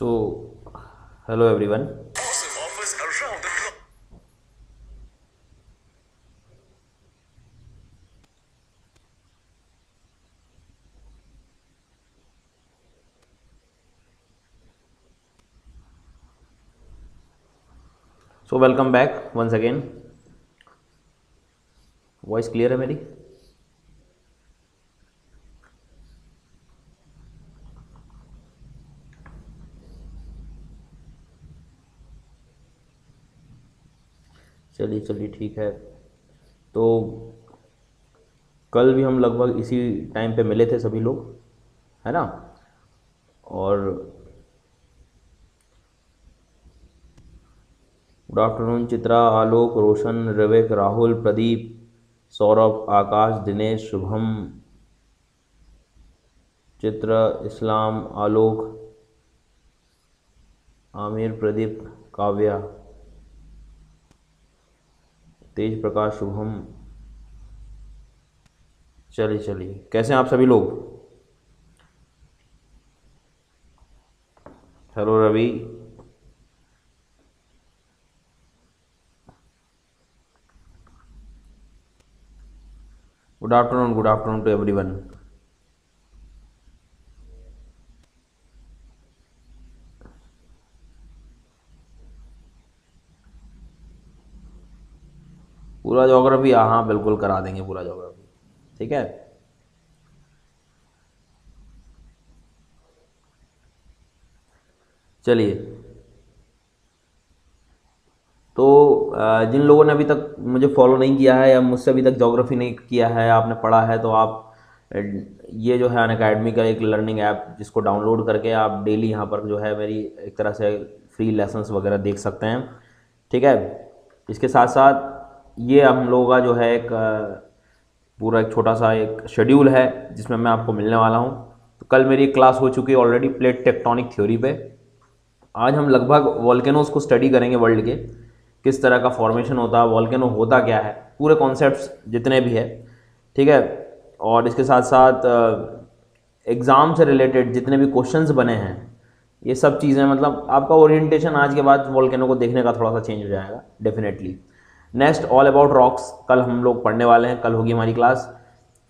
So, hello everyone. Awesome offers around the clock. So, welcome back once again. Voice clear है मेरी चलिए ठीक है। तो कल भी हम लगभग इसी टाइम पे मिले थे सभी लोग, है ना? और गुड आफ्टरनून चित्रा, आलोक, रोशन, रविक, राहुल, प्रदीप, सौरभ, आकाश, दिनेश, शुभम, चित्र, इस्लाम, आलोक, आमिर, प्रदीप, काव्या। तेज प्रकाश शुभम। चलिए चलिए। कैसे हैं आप सभी लोग? Hello, Ravi. Good afternoon good afternoon to everyone. पूरा जोग्राफी हाँ हाँ बिल्कुल करा देंगे पूरा जोग्राफी ठीक है? चलिए। तो जिन लोगों ने अभी तक मुझे फॉलो नहीं किया है या मुझसे अभी तक जोग्राफी नहीं किया है, आपने पढ़ा है तो आप ये जो है अन अकेडमी का एक लर्निंग ऐप जिसको डाउनलोड करके आप डेली यहाँ पर जो है मेरी एक तरह से फ्री लेसन्स वगैरह देख सकते हैं। ठीक है? इसके साथ साथ ये हम लोगों का जो है एक पूरा एक छोटा सा एक शेड्यूल है, जिसमें मैं आपको मिलने वाला हूँ। तो कल मेरी एक क्लास हो चुकी है ऑलरेडी प्लेट टेक्टोनिक थ्योरी पे। आज हम लगभग वॉल्केनोज को स्टडी करेंगे वर्ल्ड के, किस तरह का फॉर्मेशन होता है वॉल्केनो होता क्या है, पूरे कॉन्सेप्ट्स जितने भी है, ठीक है? और इसके साथ साथ एग्ज़ाम से रिलेटेड जितने भी क्वेश्चंस बने हैं, ये सब चीज़ें मतलब आपका ओरिएंटेशन आज के बाद वॉल्केनो को देखने का थोड़ा सा चेंज हो जाएगा definitely next all about rocks, कल हम लोग पढ़ने वाले हैं, कल होगी हमारी क्लास।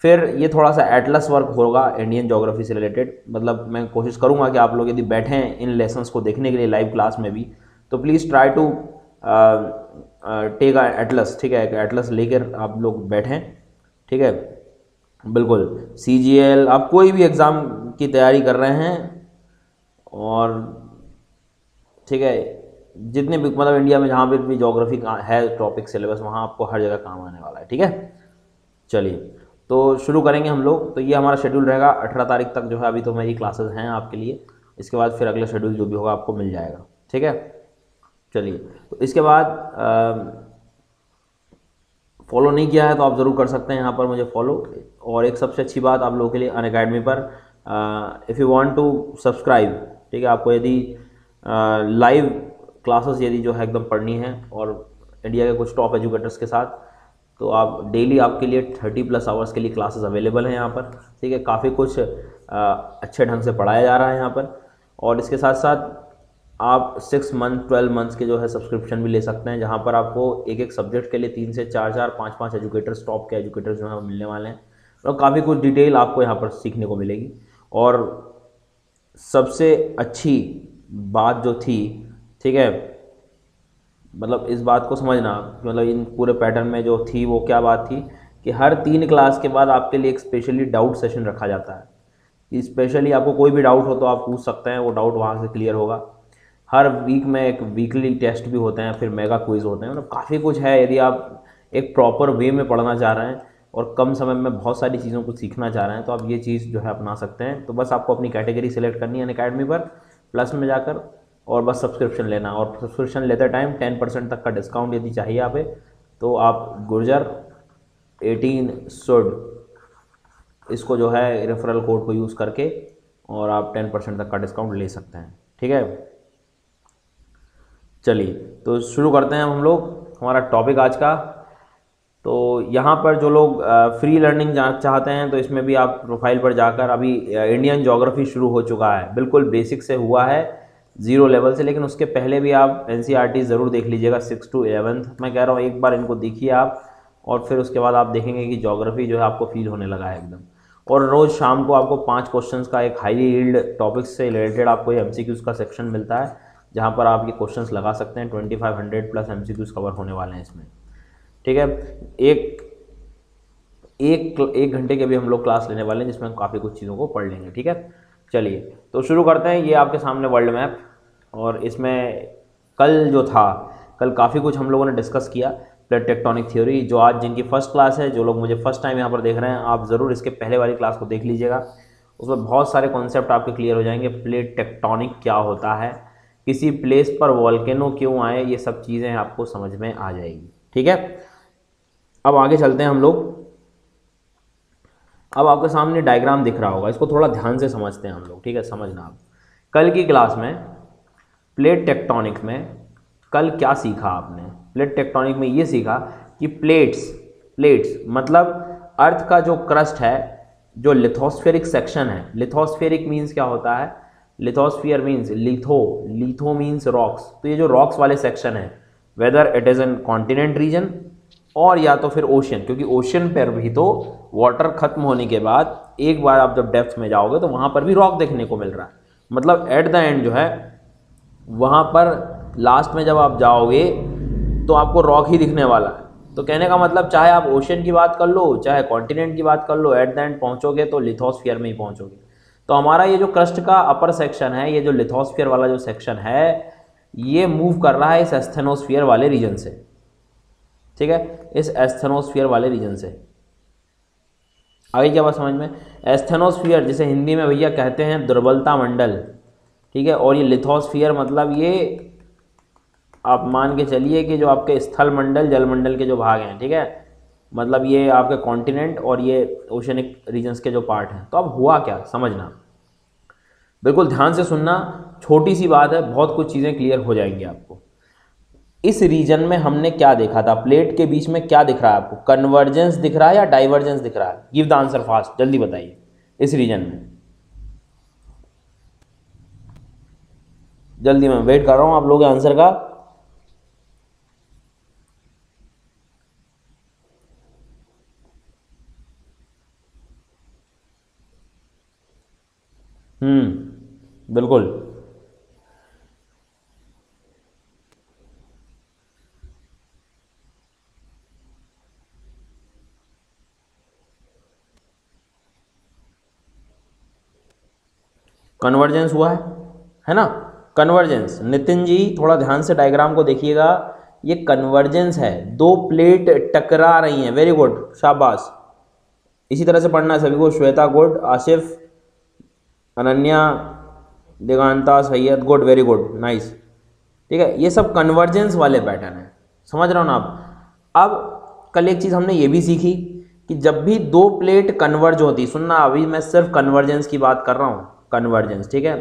फिर ये थोड़ा सा एटलस वर्क होगा इंडियन जोग्राफी से रिलेटेड। मतलब मैं कोशिश करूँगा कि आप लोग यदि बैठे हैं इन लेसन्स को देखने के लिए लाइव क्लास में भी तो please try to take atlas ठीक है? एटलस लेकर आप लोग बैठें, ठीक है? बिल्कुल। सी जी एल आप कोई भी एग्ज़ाम की तैयारी कर रहे हैं, और, ठीक है? जितने भी मतलब इंडिया में जहाँ पर भी जोग्राफी है टॉपिक सिलेबस वहाँ आपको हर जगह काम आने वाला है, ठीक है? चलिए तो शुरू करेंगे हम लोग। तो ये हमारा शेड्यूल रहेगा, अठारह तारीख तक जो है अभी तो मेरी क्लासेस हैं आपके लिए। इसके बाद फिर अगला शेड्यूल जो भी होगा आपको मिल जाएगा, ठीक है? चलिए तो इसके बाद फॉलो नहीं किया है तो आप ज़रूर कर सकते हैं यहाँ पर मुझे फॉलो और एक सबसे अच्छी बात आप लोगों के लिए अन अकेडमी पर if you want to subscribe ठीक है? आपको यदि लाइव क्लासेस यदि जो है एकदम पढ़नी है और इंडिया के कुछ टॉप एजुकेटर्स के साथ तो आप डेली आपके लिए थर्टी प्लस आवर्स के लिए क्लासेस अवेलेबल हैं यहाँ पर। ठीक है काफ़ी कुछ आ, अच्छे ढंग से पढ़ाया जा रहा है यहाँ पर। और इसके साथ साथ आप सिक्स मंथ ट्वेल्व मंथ्स के जो है सब्सक्रिप्शन भी ले सकते हैं जहाँ पर आपको एक एक सब्जेक्ट के लिए तीन से चार चार पाँच पाँच एजुकेटर्स टॉप के एजुकेटर्स जो हैं मिलने वाले हैं। और काफ़ी कुछ डिटेल आपको यहाँ पर सीखने को मिलेगी। और सबसे अच्छी बात जो थी ठीक है? मतलब इस बात को समझना मतलब इन पूरे पैटर्न में जो थी वो क्या बात थी कि हर तीन क्लास के बाद आपके लिए एक स्पेशली डाउट सेशन रखा जाता है। स्पेशली आपको कोई भी डाउट हो तो आप पूछ सकते हैं, वो डाउट वहाँ से क्लियर होगा। हर वीक में एक वीकली टेस्ट भी होते हैं, फिर मेगा क्विज होते हैं। मतलब काफ़ी कुछ है यदि आप एक प्रॉपर वे में पढ़ना चाह रहे हैं और कम समय में बहुत सारी चीज़ों को सीखना चाह रहे हैं तो आप ये चीज़ जो है अपना सकते हैं। तो बस आपको अपनी कैटेगरी सेलेक्ट करनी है अकेडमी पर प्लस में जाकर और बस सब्सक्रिप्शन लेना। और सब्सक्रिप्शन लेते टाइम टेन परसेंट तक का डिस्काउंट यदि चाहिए आप तो आप गुर्जर एटीन सुड इसको जो है रेफरल कोड को यूज़ करके और आप टेन परसेंट तक का डिस्काउंट ले सकते हैं। ठीक है? चलिए तो शुरू करते हैं हम लोग, हमारा टॉपिक आज का। तो यहाँ पर जो लोग फ्री लर्निंग चाहते हैं तो इसमें भी आप प्रोफ़ाइल पर जाकर अभी इंडियन जोग्राफी शुरू हो चुका है। बिल्कुल बेसिक से हुआ है। ज़ीरो लेवल से, लेकिन उसके पहले भी आप एन ज़रूर देख लीजिएगा सिक्स टू एलेवंथ मैं कह रहा हूँ, एक बार इनको देखिए आप, और फिर उसके बाद आप देखेंगे कि जोग्राफी जो है आपको फील होने लगा है एकदम। और रोज़ शाम को आपको पाँच क्वेश्चंस का एक हाईली यील्ड टॉपिक्स से रिलेटेड आपको एम सी का सेक्शन मिलता है, जहाँ पर आप ये क्वेश्चंस लगा सकते हैं। Twenty five hundred plus M cover होने वाले हैं इसमें। ठीक है? एक एक एक घंटे के भी हम लोग क्लास लेने वाले हैं, जिसमें हम काफ़ी कुछ चीज़ों को पढ़ लेंगे। ठीक है? चलिए। तो शुरू करते हैं ये आपके सामने वर्ल्ड मैप। और इसमें कल जो था, कल काफ़ी कुछ हम लोगों ने डिस्कस किया प्लेट टेक्टोनिक थ्योरी, जो आज जिनकी फ़र्स्ट क्लास है, जो लोग मुझे फ़र्स्ट टाइम यहाँ पर देख रहे हैं, आप ज़रूर इसके पहले वाली क्लास को देख लीजिएगा। उसमें बहुत सारे कॉन्सेप्ट आपके क्लियर हो जाएँगे प्लेट टेक्टोनिक क्या होता है, किसी प्लेस पर वॉल्केनो क्यों आए, ये सब चीज़ें आपको समझ में आ जाएगी। ठीक है? अब आगे चलते हैं हम लोग। अब आपके सामने डायग्राम दिख रहा होगा। इसको थोड़ा ध्यान से समझते हैं हम लोग, ठीक है? समझना आप कल की क्लास में प्लेट टेक्टोनिक में कल क्या सीखा आपने? प्लेट टेक्टोनिक में ये सीखा कि प्लेट्स प्लेट्स मतलब अर्थ का जो क्रस्ट है, जो लिथोस्फेरिक सेक्शन है। लिथोस्फेरिक मीन्स क्या होता है? Lithosphere means litho litho means rocks तो ये जो रॉक्स वाले सेक्शन है whether it is an continent region और या तो फिर ओशन क्योंकि ओशन पर भी तो वाटर खत्म होने के बाद एक बार आप जब डेप्थ में जाओगे तो वहाँ पर भी रॉक देखने को मिल रहा है। मतलब एट द एंड जो है, वहाँ पर लास्ट में जब आप जाओगे तो आपको रॉक ही दिखने वाला है। तो कहने का मतलब चाहे आप ओशन की बात कर लो, चाहे कॉन्टिनेंट की बात कर लो एट द एंड पहुँचोगे तो लिथोस्फियर में ही पहुँचोगे। तो हमारा ये जो क्रस्ट का अपर सेक्शन है, ये जो लिथोस्फियर वाला जो सेक्शन है, ये मूव कर रहा है इस एस्थेनोस्फियर वाले रीजन से। ठीक है? इस एस्थेनोस्फियर वाले रीजन से। आगे क्या बात समझ में? एस्थेनोस्फियर, जिसे हिंदी में भैया कहते हैं दुर्बलता मंडल। ठीक है? और ये लिथोस्फियर मतलब ये आप मान के चलिए कि जो आपके स्थल मंडल, जल मंडल के जो भाग हैं, ठीक है? मतलब ये आपके कॉन्टिनेंट और ये ओशनिक रीजन्स के जो पार्ट हैं। तो अब हुआ क्या? समझना। बिल्कुल ध्यान से सुनना। छोटी सी बात है, बहुत कुछ चीज़ें क्लियर हो जाएँगी आपको। इस रीजन में हमने क्या देखा था? प्लेट के बीच में क्या दिख रहा है आपको? कन्वर्जेंस दिख रहा है या डाइवर्जेंस दिख रहा है? गिव द आंसर फास्ट जल्दी बताइए। इस रीजन में। जल्दी मैं वेट कर रहा हूँ आप लोग आंसर का। हम्म बिल्कुल। कन्वर्जेंस हुआ है है ना? कन्वर्जेंस नितिन जी, थोड़ा ध्यान से डायग्राम को देखिएगा। ये कन्वर्जेंस है। दो प्लेट टकरा रही हैं। वेरी गुड शाबाश. इसी तरह से पढ़ना है सभी को। Shweta good Asif, Ananya, Diganta, Syed good very good nice ठीक है? ये सब कन्वर्जेंस वाले पैटर्न है। समझ रहे हो ना आप? अब कल एक चीज़ हमने ये भी सीखी कि जब भी दो प्लेट कन्वर्ज होती, सुनना, अभी मैं सिर्फ़ कन्वर्जेंस की बात कर रहा हूँ। कन्वर्जेंस ठीक है?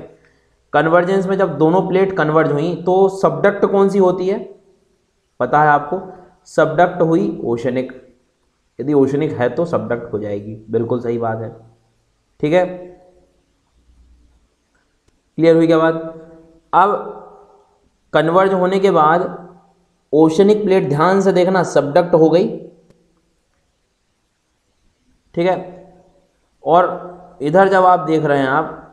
कन्वर्जेंस में जब दोनों प्लेट कन्वर्ज हुई तो सबडक्ट कौन सी होती है? पता है आपको? सबडक्ट हुई ओशनिक यदि ओशनिक है तो सबडक्ट हो जाएगी। बिल्कुल सही बात है। ठीक है? क्लियर हुई क्या बात? अब कन्वर्ज होने के बाद ओशनिक प्लेट ध्यान से देखना सबडक्ट हो गई। ठीक है? और इधर जब आप देख रहे हैं आप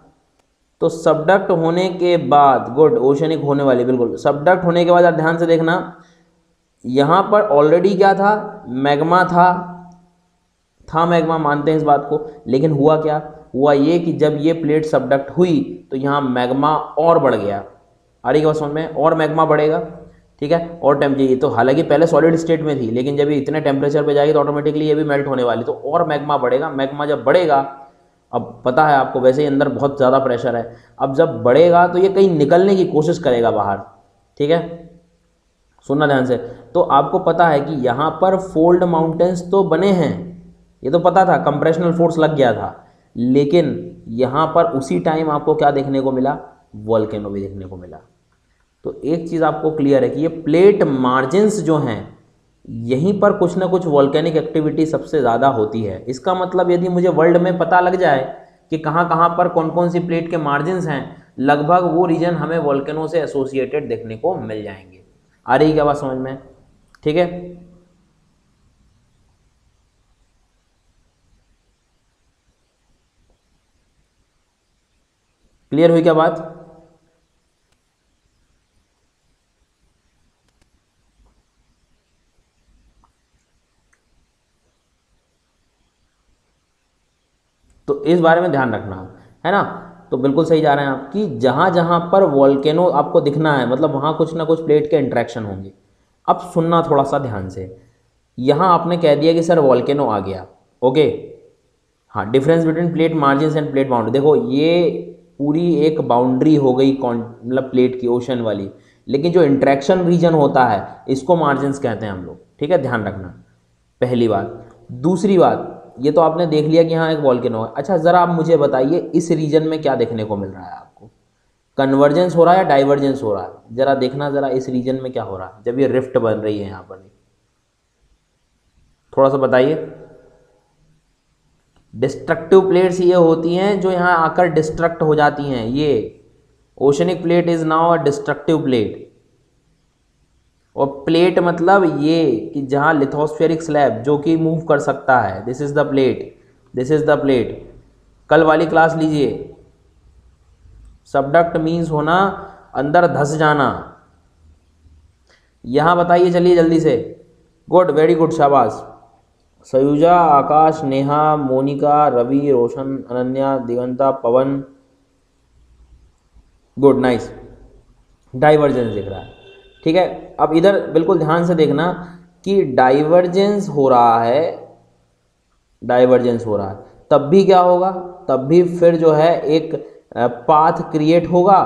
तो सबडक्ट होने के बाद गुड ओशनिक होने वाली, बिल्कुल। सबडक्ट होने के बाद आप ध्यान से देखना, यहाँ पर ऑलरेडी क्या था? मैग्मा था। था मैग्मा मानते हैं इस बात को। लेकिन हुआ क्या? हुआ ये कि जब ये प्लेट सबडक्ट हुई तो यहाँ मैग्मा और बढ़ गया। आ रही समझ में? और मैग्मा बढ़ेगा। ठीक है? और टेम्परेचर ये तो हालाँकि पहले सॉलिड स्टेट में थी, लेकिन जब ये इतने टेम्परेचर पे जाएगी तो ऑटोमेटिकली ये भी मेल्ट होने वाली। तो और मैग्मा बढ़ेगा। मैग्मा जब बढ़ेगा अब पता है आपको, वैसे ही अंदर बहुत ज़्यादा प्रेशर है। अब जब बढ़ेगा तो ये कहीं निकलने की कोशिश करेगा बाहर, ठीक है? सुनना ध्यान से। तो आपको पता है कि यहाँ पर फोल्ड माउंटेन्स तो बने हैं, ये तो पता था कंप्रेशनल फोर्स लग गया था। लेकिन यहाँ पर उसी टाइम आपको क्या देखने को मिला? वॉल्केनो भी देखने को मिला। तो एक चीज़ आपको क्लियर है कि ये प्लेट मार्जिन्स जो हैं यहीं पर कुछ ना कुछ वॉल्केनिक एक्टिविटी सबसे ज़्यादा होती है। इसका मतलब यदि मुझे वर्ल्ड में पता लग जाए कि कहाँ कहाँ पर कौन कौन सी प्लेट के मार्जिन हैं, लगभग वो रीजन हमें वॉल्केनो से एसोसिएटेड देखने को मिल जाएँगे। आ रही क्या बात समझ में? ठीक है? क्लियर हुई क्या बात? तो इस बारे में ध्यान रखना, है ना? तो बिल्कुल सही जा रहे हैं आप कि जहाँ जहाँ पर वॉल्केनो आपको दिखना है मतलब वहाँ कुछ ना कुछ प्लेट के इंट्रैक्शन होंगे। अब सुनना थोड़ा सा ध्यान से। यहाँ आपने कह दिया कि सर वॉल्केनो आ गया ओके हाँ difference between plate margin and plate boundary देखो, ये पूरी एक बाउंड्री हो गई मतलब प्लेट की ओशन वाली। लेकिन जो इंट्रैक्शन रीजन होता है, इसको मार्जिन कहते हैं हम लोग। ठीक है? ध्यान रखना। पहली बात। दूसरी बात ये तो आपने देख लिया कि हाँ एक वॉल्केनो है। अच्छा ज़रा आप मुझे बताइए, इस रीजन में क्या देखने को मिल रहा है आपको? कन्वर्जेंस हो रहा है या डाइवर्जेंस हो रहा है? ज़रा देखना, ज़रा इस रीजन में क्या हो रहा है, जब ये रिफ्ट बन रही है यहाँ पर। थोड़ा सा बताइए। डिस्ट्रक्टिव प्लेट्स ये होती हैं जो यहाँ आकर डिस्ट्रक्ट हो जाती हैं। ये oceanic plate is now a destructive plate और प्लेट मतलब ये कि जहाँ लिथोस्फेरिक स्लैब जो कि मूव कर सकता है this is the plate this is the plate कल वाली क्लास लीजिए। सबडक्ट मीन्स होना अंदर धस जाना। यहाँ बताइए चलिए जल्दी से। गुड वेरी गुड शाबाश। Sayuja, Akash, Neha, Monika, Ravi, Roshan, Ananya, Diganta, Pavan. Good nice divergence दिख रहा है। ठीक है? अब इधर बिल्कुल ध्यान से देखना कि डाइवर्जेंस हो रहा है डाइवर्जेंस हो रहा है। तब भी क्या होगा? तब भी फिर जो है एक पाथ क्रिएट होगा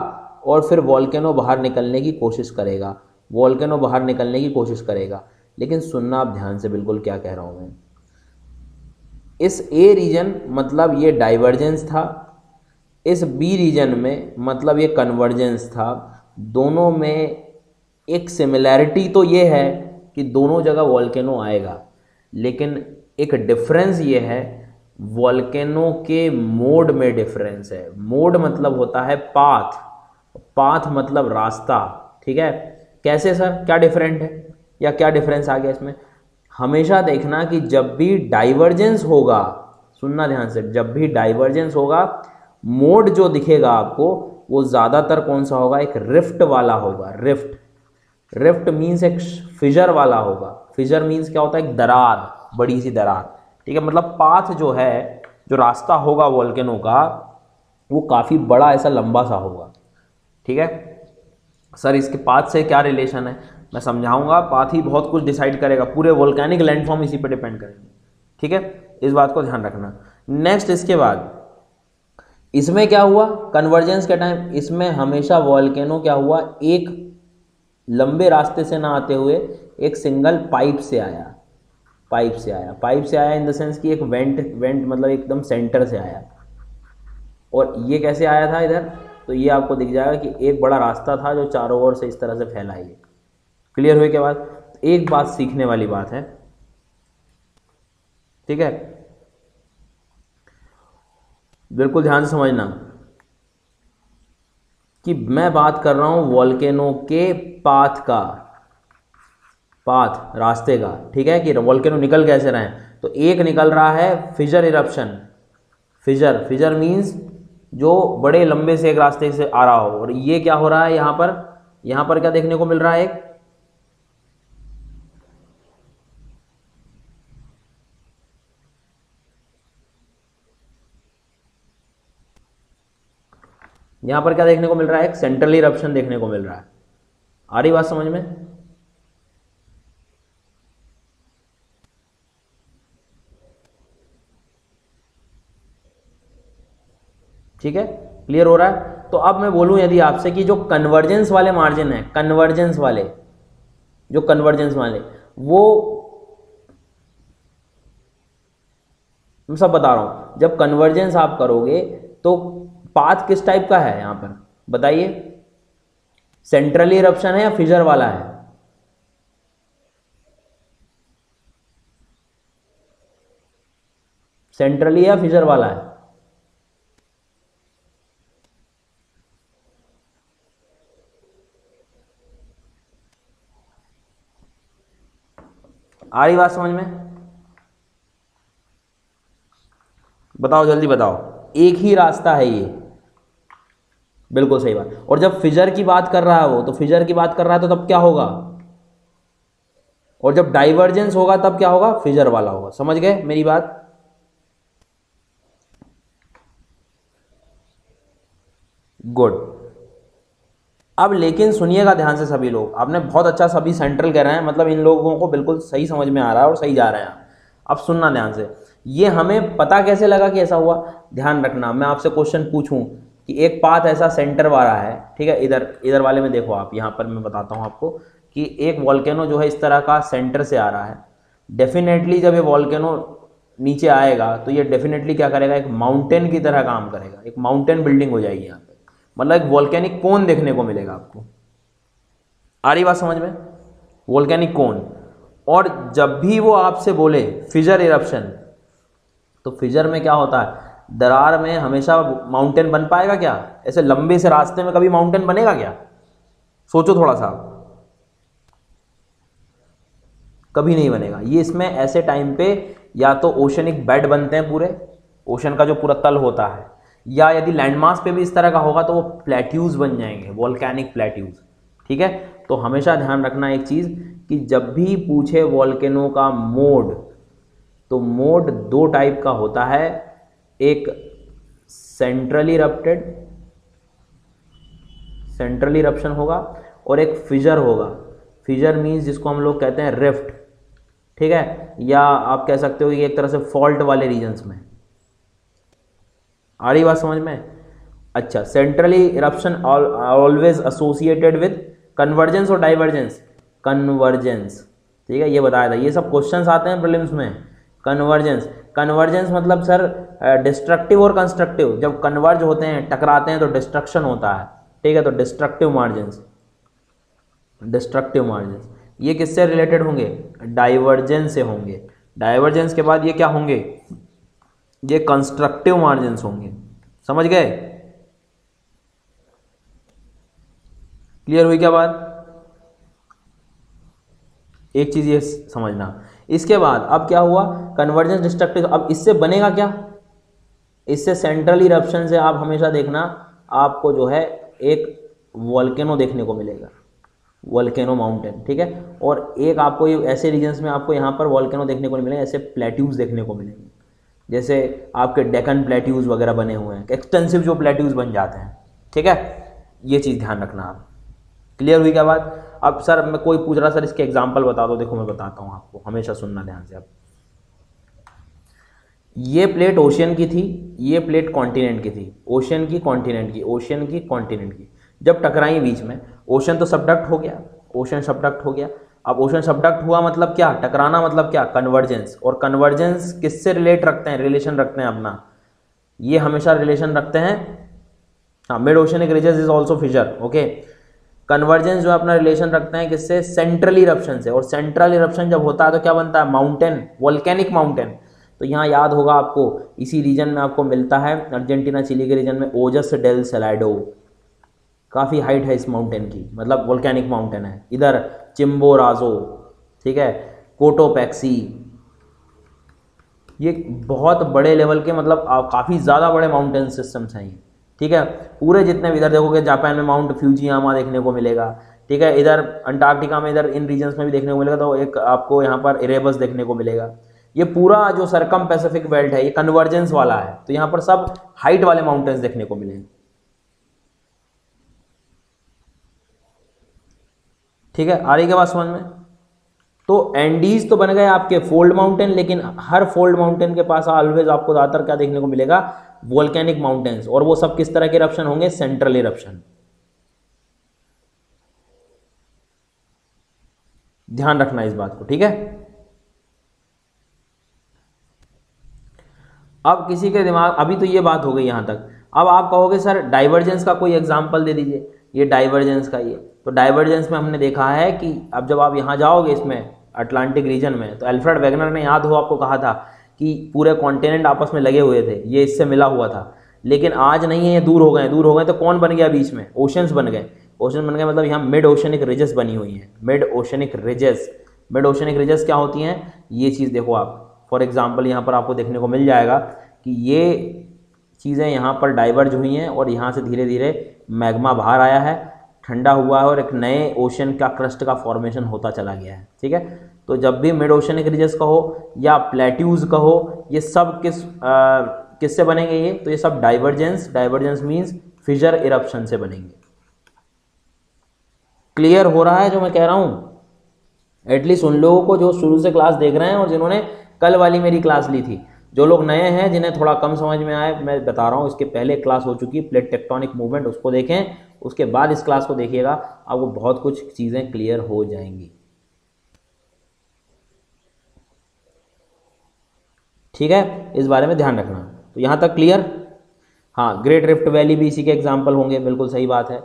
और फिर वॉल्केनो बाहर निकलने की कोशिश करेगा। वॉल्केनो बाहर निकलने की कोशिश करेगा। लेकिन सुनना आप ध्यान से बिल्कुल क्या कह रहा हूँ मैं। इस ए रीजन मतलब ये डाइवर्जेंस था। इस बी रीजन में मतलब ये कन्वर्जेंस था। दोनों में एक सिमिलैरिटी तो ये है कि दोनों जगह वॉल्केनो आएगा, लेकिन एक डिफरेंस ये है वॉल्केनो के मोड में डिफरेंस है। मोड मतलब होता है पाथ पाथ मतलब रास्ता, ठीक है? कैसे सर? क्या डिफरेंट है? या क्या डिफरेंस आ गया इसमें? हमेशा देखना कि जब भी डाइवर्जेंस होगा, सुनना ध्यान से, जब भी डाइवर्जेंस होगा मोड जो दिखेगा आपको, वो ज़्यादातर कौन सा होगा? एक रिफ्ट वाला होगा रिफ्ट रिफ्ट मीन्स एक फिजर वाला होगा। फिजर मीन्स क्या होता है? एक दरार, बड़ी सी दरार। ठीक है? मतलब पाथ जो है, जो रास्ता होगा वॉल्केनो का, वो काफ़ी बड़ा, ऐसा लंबा सा होगा। ठीक है? सर इसके पाथ से क्या रिलेशन है? मैं समझाऊँगा। पाथ ही बहुत कुछ डिसाइड करेगा। पूरे वोल्केनिक लैंडफॉर्म इसी पर डिपेंड करेंगे। ठीक है? इस बात को ध्यान रखना। नेक्स्ट इसके बाद। इसमें क्या हुआ? कन्वर्जेंस के टाइम इसमें हमेशा वॉल्केनो क्या हुआ? एक लंबे रास्ते से ना आते हुए एक सिंगल पाइप से आया। पाइप से आया। पाइप से आया इन द सेंस कि एक वेंट वेंट मतलब एकदम सेंटर से आया। और ये कैसे आया था इधर? तो ये आपको दिख जाएगा कि एक बड़ा रास्ता था जो चारों ओर से इस तरह से फैला ये। क्लियर हुए के बाद एक बात सीखने वाली बात है। ठीक है? बिल्कुल ध्यान से समझना। कि मैं बात कर रहा हूँ वॉल्केनो के पाथ का पाथ रास्ते का, ठीक है कि वॉल्केनो निकल कैसे रहे हैं? तो एक निकल रहा है फिजर इरप्शन फिजर फिजर मींस जो बड़े लंबे से एक रास्ते से आ रहा हो। और ये क्या हो रहा है यहाँ पर? यहाँ पर क्या देखने को मिल रहा है एक यहाँ पर क्या देखने को मिल रहा है? एक सेंट्रल इरप्शन देखने को मिल रहा है। आ रही बात समझ में? ठीक है? क्लियर हो रहा है? तो अब मैं बोलूँ यदि आपसे कि जो कन्वर्जेंस वाले मार्जिन है कन्वर्जेंस वाले, जो कन्वर्जेंस वाले, वो मैं सब बता रहा हूँ। जब कन्वर्जेंस आप करोगे तो पाथ किस टाइप का है यहाँ पर? बताइए। सेंट्रल इरप्शन है या फिजर वाला है? सेंट्रली या फिजर वाला है? आ रही बात समझ में? बताओ, जल्दी बताओ। एक ही रास्ता है ये। बिल्कुल सही बात। और जब फिजर की बात कर रहा है वो तो फिजर की बात कर रहा है तो तब क्या होगा? और जब डाइवर्जेंस होगा तब क्या होगा? फिजर वाला होगा। समझ गए मेरी बात? गुड। अब लेकिन सुनिएगा ध्यान से सभी लोग, आपने बहुत अच्छा सभी सेंट्रल कह रहे हैं मतलब इन लोगों को बिल्कुल सही समझ में आ रहा है और सही जा रहे हैं। अब सुनना ध्यान से। ये हमें पता कैसे लगा कि ऐसा हुआ? ध्यान रखना, मैं आपसे क्वेश्चन पूछूँ। कि एक पाथ ऐसा सेंटर वाला है, ठीक है? इधर इधर वाले में देखो आप, यहाँ पर मैं बताता हूँ आपको कि एक वॉल्केनो जो है इस तरह का सेंटर से आ रहा है। डेफिनेटली जब ये वॉल्केनो नीचे आएगा तो ये डेफिनेटली क्या करेगा? एक माउंटेन की तरह काम करेगा। एक माउंटेन बिल्डिंग हो जाएगी यहाँ पे। मतलब एक वॉल्केनिक कोन देखने को मिलेगा आपको। आ रही बात समझ में? वॉल्केनिक कोन और जब भी वो आपसे बोले फिजर इरप्शन तो फिजर में क्या होता है? दरार में हमेशा माउंटेन बन पाएगा क्या? ऐसे लंबे से रास्ते में कभी माउंटेन बनेगा क्या? सोचो थोड़ा सा। कभी नहीं बनेगा। ये इसमें ऐसे टाइम पे या तो ओशनिक बेड बनते हैं पूरे ओशन का जो पूरा तल होता है, या यदि लैंडमास पे भी इस तरह का होगा तो वो प्लेट्यूज बन जाएँगे वॉल्केनिक प्लेट्यूज ठीक है? तो हमेशा ध्यान रखना एक चीज़ कि जब भी पूछे वॉल्केनो का मोड तो मोड दो टाइप का होता है एक सेंट्रली रप्टेड सेंट्रली इरप्शन होगा और एक फिजर होगा। फिजर मीन्स जिसको हम लोग कहते हैं रिफ्ट ठीक है? या आप कह सकते हो कि एक तरह से फॉल्ट वाले रीजन्स में। आ रही बात समझ में? अच्छा centrally eruption always associated with convergence और डाइवर्जेंस कन्वर्जेंस ठीक है? ये बताया था। ये सब क्वेश्चंस आते हैं प्रीलिम्स में। कन्वर्जेंस कन्वर्जेंस मतलब सर डिस्ट्रक्टिव और कंस्ट्रक्टिव जब कन्वर्ज होते हैं, टकराते हैं तो डिस्ट्रक्शन होता है। ठीक है तो डिस्ट्रक्टिव मार्जिन्स डिस्ट्रक्टिव मार्जिन्स ये किससे रिलेटेड होंगे? डाइवर्जेंस से होंगे. डाइवर्जेंस के बाद ये क्या होंगे? ये कंस्ट्रक्टिव मार्जिन्स होंगे. समझ गए? क्लियर हुई क्या बात? एक चीज़ ये समझना। इसके बाद अब क्या हुआ? कन्वर्जेंस डिस्ट्रक्टिव अब इससे बनेगा क्या? इससे सेंट्रल इरप्शन से आप हमेशा देखना, आपको जो है एक वॉल्केनो देखने को मिलेगा। वॉल्केनो माउंटेन ठीक है? और एक आपको ये ऐसे रीजन्स में आपको यहाँ पर वॉल्केनो देखने को मिलेंगे, ऐसे प्लेट्यूज देखने को मिलेंगे। जैसे आपके डेकन प्लेट्यूज वगैरह बने हुए हैं एक्सटेंसिव जो प्लेट्यूज बन जाते हैं, ठीक है? ये चीज़ ध्यान रखना आप। क्लियर हुई क्या बात? अब सर, मैं कोई पूछ रहा, सर, इसके एग्ज़ाम्पल बता दो। देखो, मैं बताता हूँ आपको। हमेशा सुनना ध्यान से आप। ये प्लेट ओशियन की थी, ये प्लेट कॉन्टिनेंट की थी। ओशियन की कॉन्टिनेंट की ओशियन की कॉन्टिनेंट की। जब टकराई बीच में ओशन तो सबडक्ट हो गया। ओशन सबडक्ट हो गया। अब ओशन सबडक्ट हुआ मतलब क्या? टकराना मतलब क्या? कन्वर्जेंस और कन्वर्जेंस किससे रिलेट रखते हैं? रिलेशन रखते हैं अपना। ये हमेशा रिलेशन रखते हैं। हाँ mid oceanic ridges is also fissure okay convergence जो अपना रिलेशन रखते हैं किससे? सेंट्रल इरप्शन से। और सेंट्रल इरप्शन जब होता है तो क्या बनता है? माउंटेन वॉल्केनिक माउंटेन तो यहाँ याद होगा आपको, इसी रीजन में आपको मिलता है, अर्जेंटीना, चिली के रीजन में ओजस डेल सेलाडो काफ़ी हाइट है इस माउंटेन की। मतलब वोल्केनिक माउंटेन है। इधर चिम्बो राजो, ठीक है? कोटोपैक्सी। ये बहुत बड़े लेवल के मतलब काफ़ी ज़्यादा बड़े माउंटेन सिस्टम्स हैं ये। ठीक है? पूरे जितने भी इधर देखोगे जापान में माउंट फ्यूजियामा देखने को मिलेगा, ठीक है? इधर अंटार्कटिका में, इधर इन रीजन्स में भी देखने को मिलेगा तो एक आपको यहाँ पर इरेबस देखने को मिलेगा। ये पूरा जो सरकम पैसिफिक बेल्ट है, ये कन्वर्जेंस वाला है तो यहाँ पर सब हाइट वाले माउंटेन्स देखने को मिलेंगे ठीक है? आ रही क्या बात समझ में? तो एंडीज तो बन गए आपके फोल्ड माउंटेन लेकिन हर फोल्ड माउंटेन के पास ऑलवेज आपको ज़्यादातर क्या देखने को मिलेगा? वोल्केनिक माउंटेन्स और वो सब किस तरह के इरप्शन होंगे? सेंट्रल इरप्शन ध्यान रखना इस बात को, ठीक है? अब किसी के दिमाग, अभी तो ये बात हो गई यहाँ तक। अब आप कहोगे, सर डाइवर्जेंस का कोई एग्ज़ाम्पल दे दीजिए। ये डाइवर्जेंस का ये तो डाइवर्जेंस में हमने देखा है कि अब जब आप यहाँ जाओगे इसमें अटलांटिक रीजन में तो एल्फ्रेड वैगनर ने याद हो आपको कहा था कि पूरे कॉन्टिनेंट आपस में लगे हुए थे, ये इससे मिला हुआ था। लेकिन आज नहीं है, ये दूर हो गए दूर हो गए तो कौन बन गया बीच में? ओशंस बन गए। ओशन बन गए मतलब यहाँ मिड ओशनिक रिजेस बनी हुई हैं। Mid oceanic ridges mid oceanic ridges क्या होती हैं? ये चीज़ देखो आप। फॉर एग्ज़ाम्पल यहाँ पर आपको देखने को मिल जाएगा कि ये चीज़ें यहाँ पर डाइवर्ज हुई हैं और यहाँ से धीरे धीरे मैग्मा बाहर आया है, ठंडा हुआ है और एक नए ओशन का क्रस्ट का फॉर्मेशन होता चला गया है। ठीक है? तो जब भी मिड ओशनिक रिजस कहो या प्लेट्यूज कहो, ये सब किस किससे बनेंगे ये? तो ये सब divergence divergence means fissure eruption से बनेंगे। क्लियर हो रहा है जो मैं कह रहा हूँ? एटलीस्ट उन लोगों को जो शुरू से क्लास देख रहे हैं और जिन्होंने कल वाली मेरी क्लास ली थी। जो लोग नए हैं, जिन्हें थोड़ा कम समझ में आए, मैं बता रहा हूँ, इसके पहले क्लास हो चुकी है प्लेट टेक्टोनिक मूवमेंट उसको देखें, उसके बाद इस क्लास को देखिएगा आपको बहुत कुछ चीज़ें क्लियर हो जाएँगी। ठीक है? इस बारे में ध्यान रखना। तो यहाँ तक क्लियर हाँ ग्रेट रिफ्ट वैली भी इसी के एग्ज़ाम्पल होंगे, बिल्कुल सही बात है।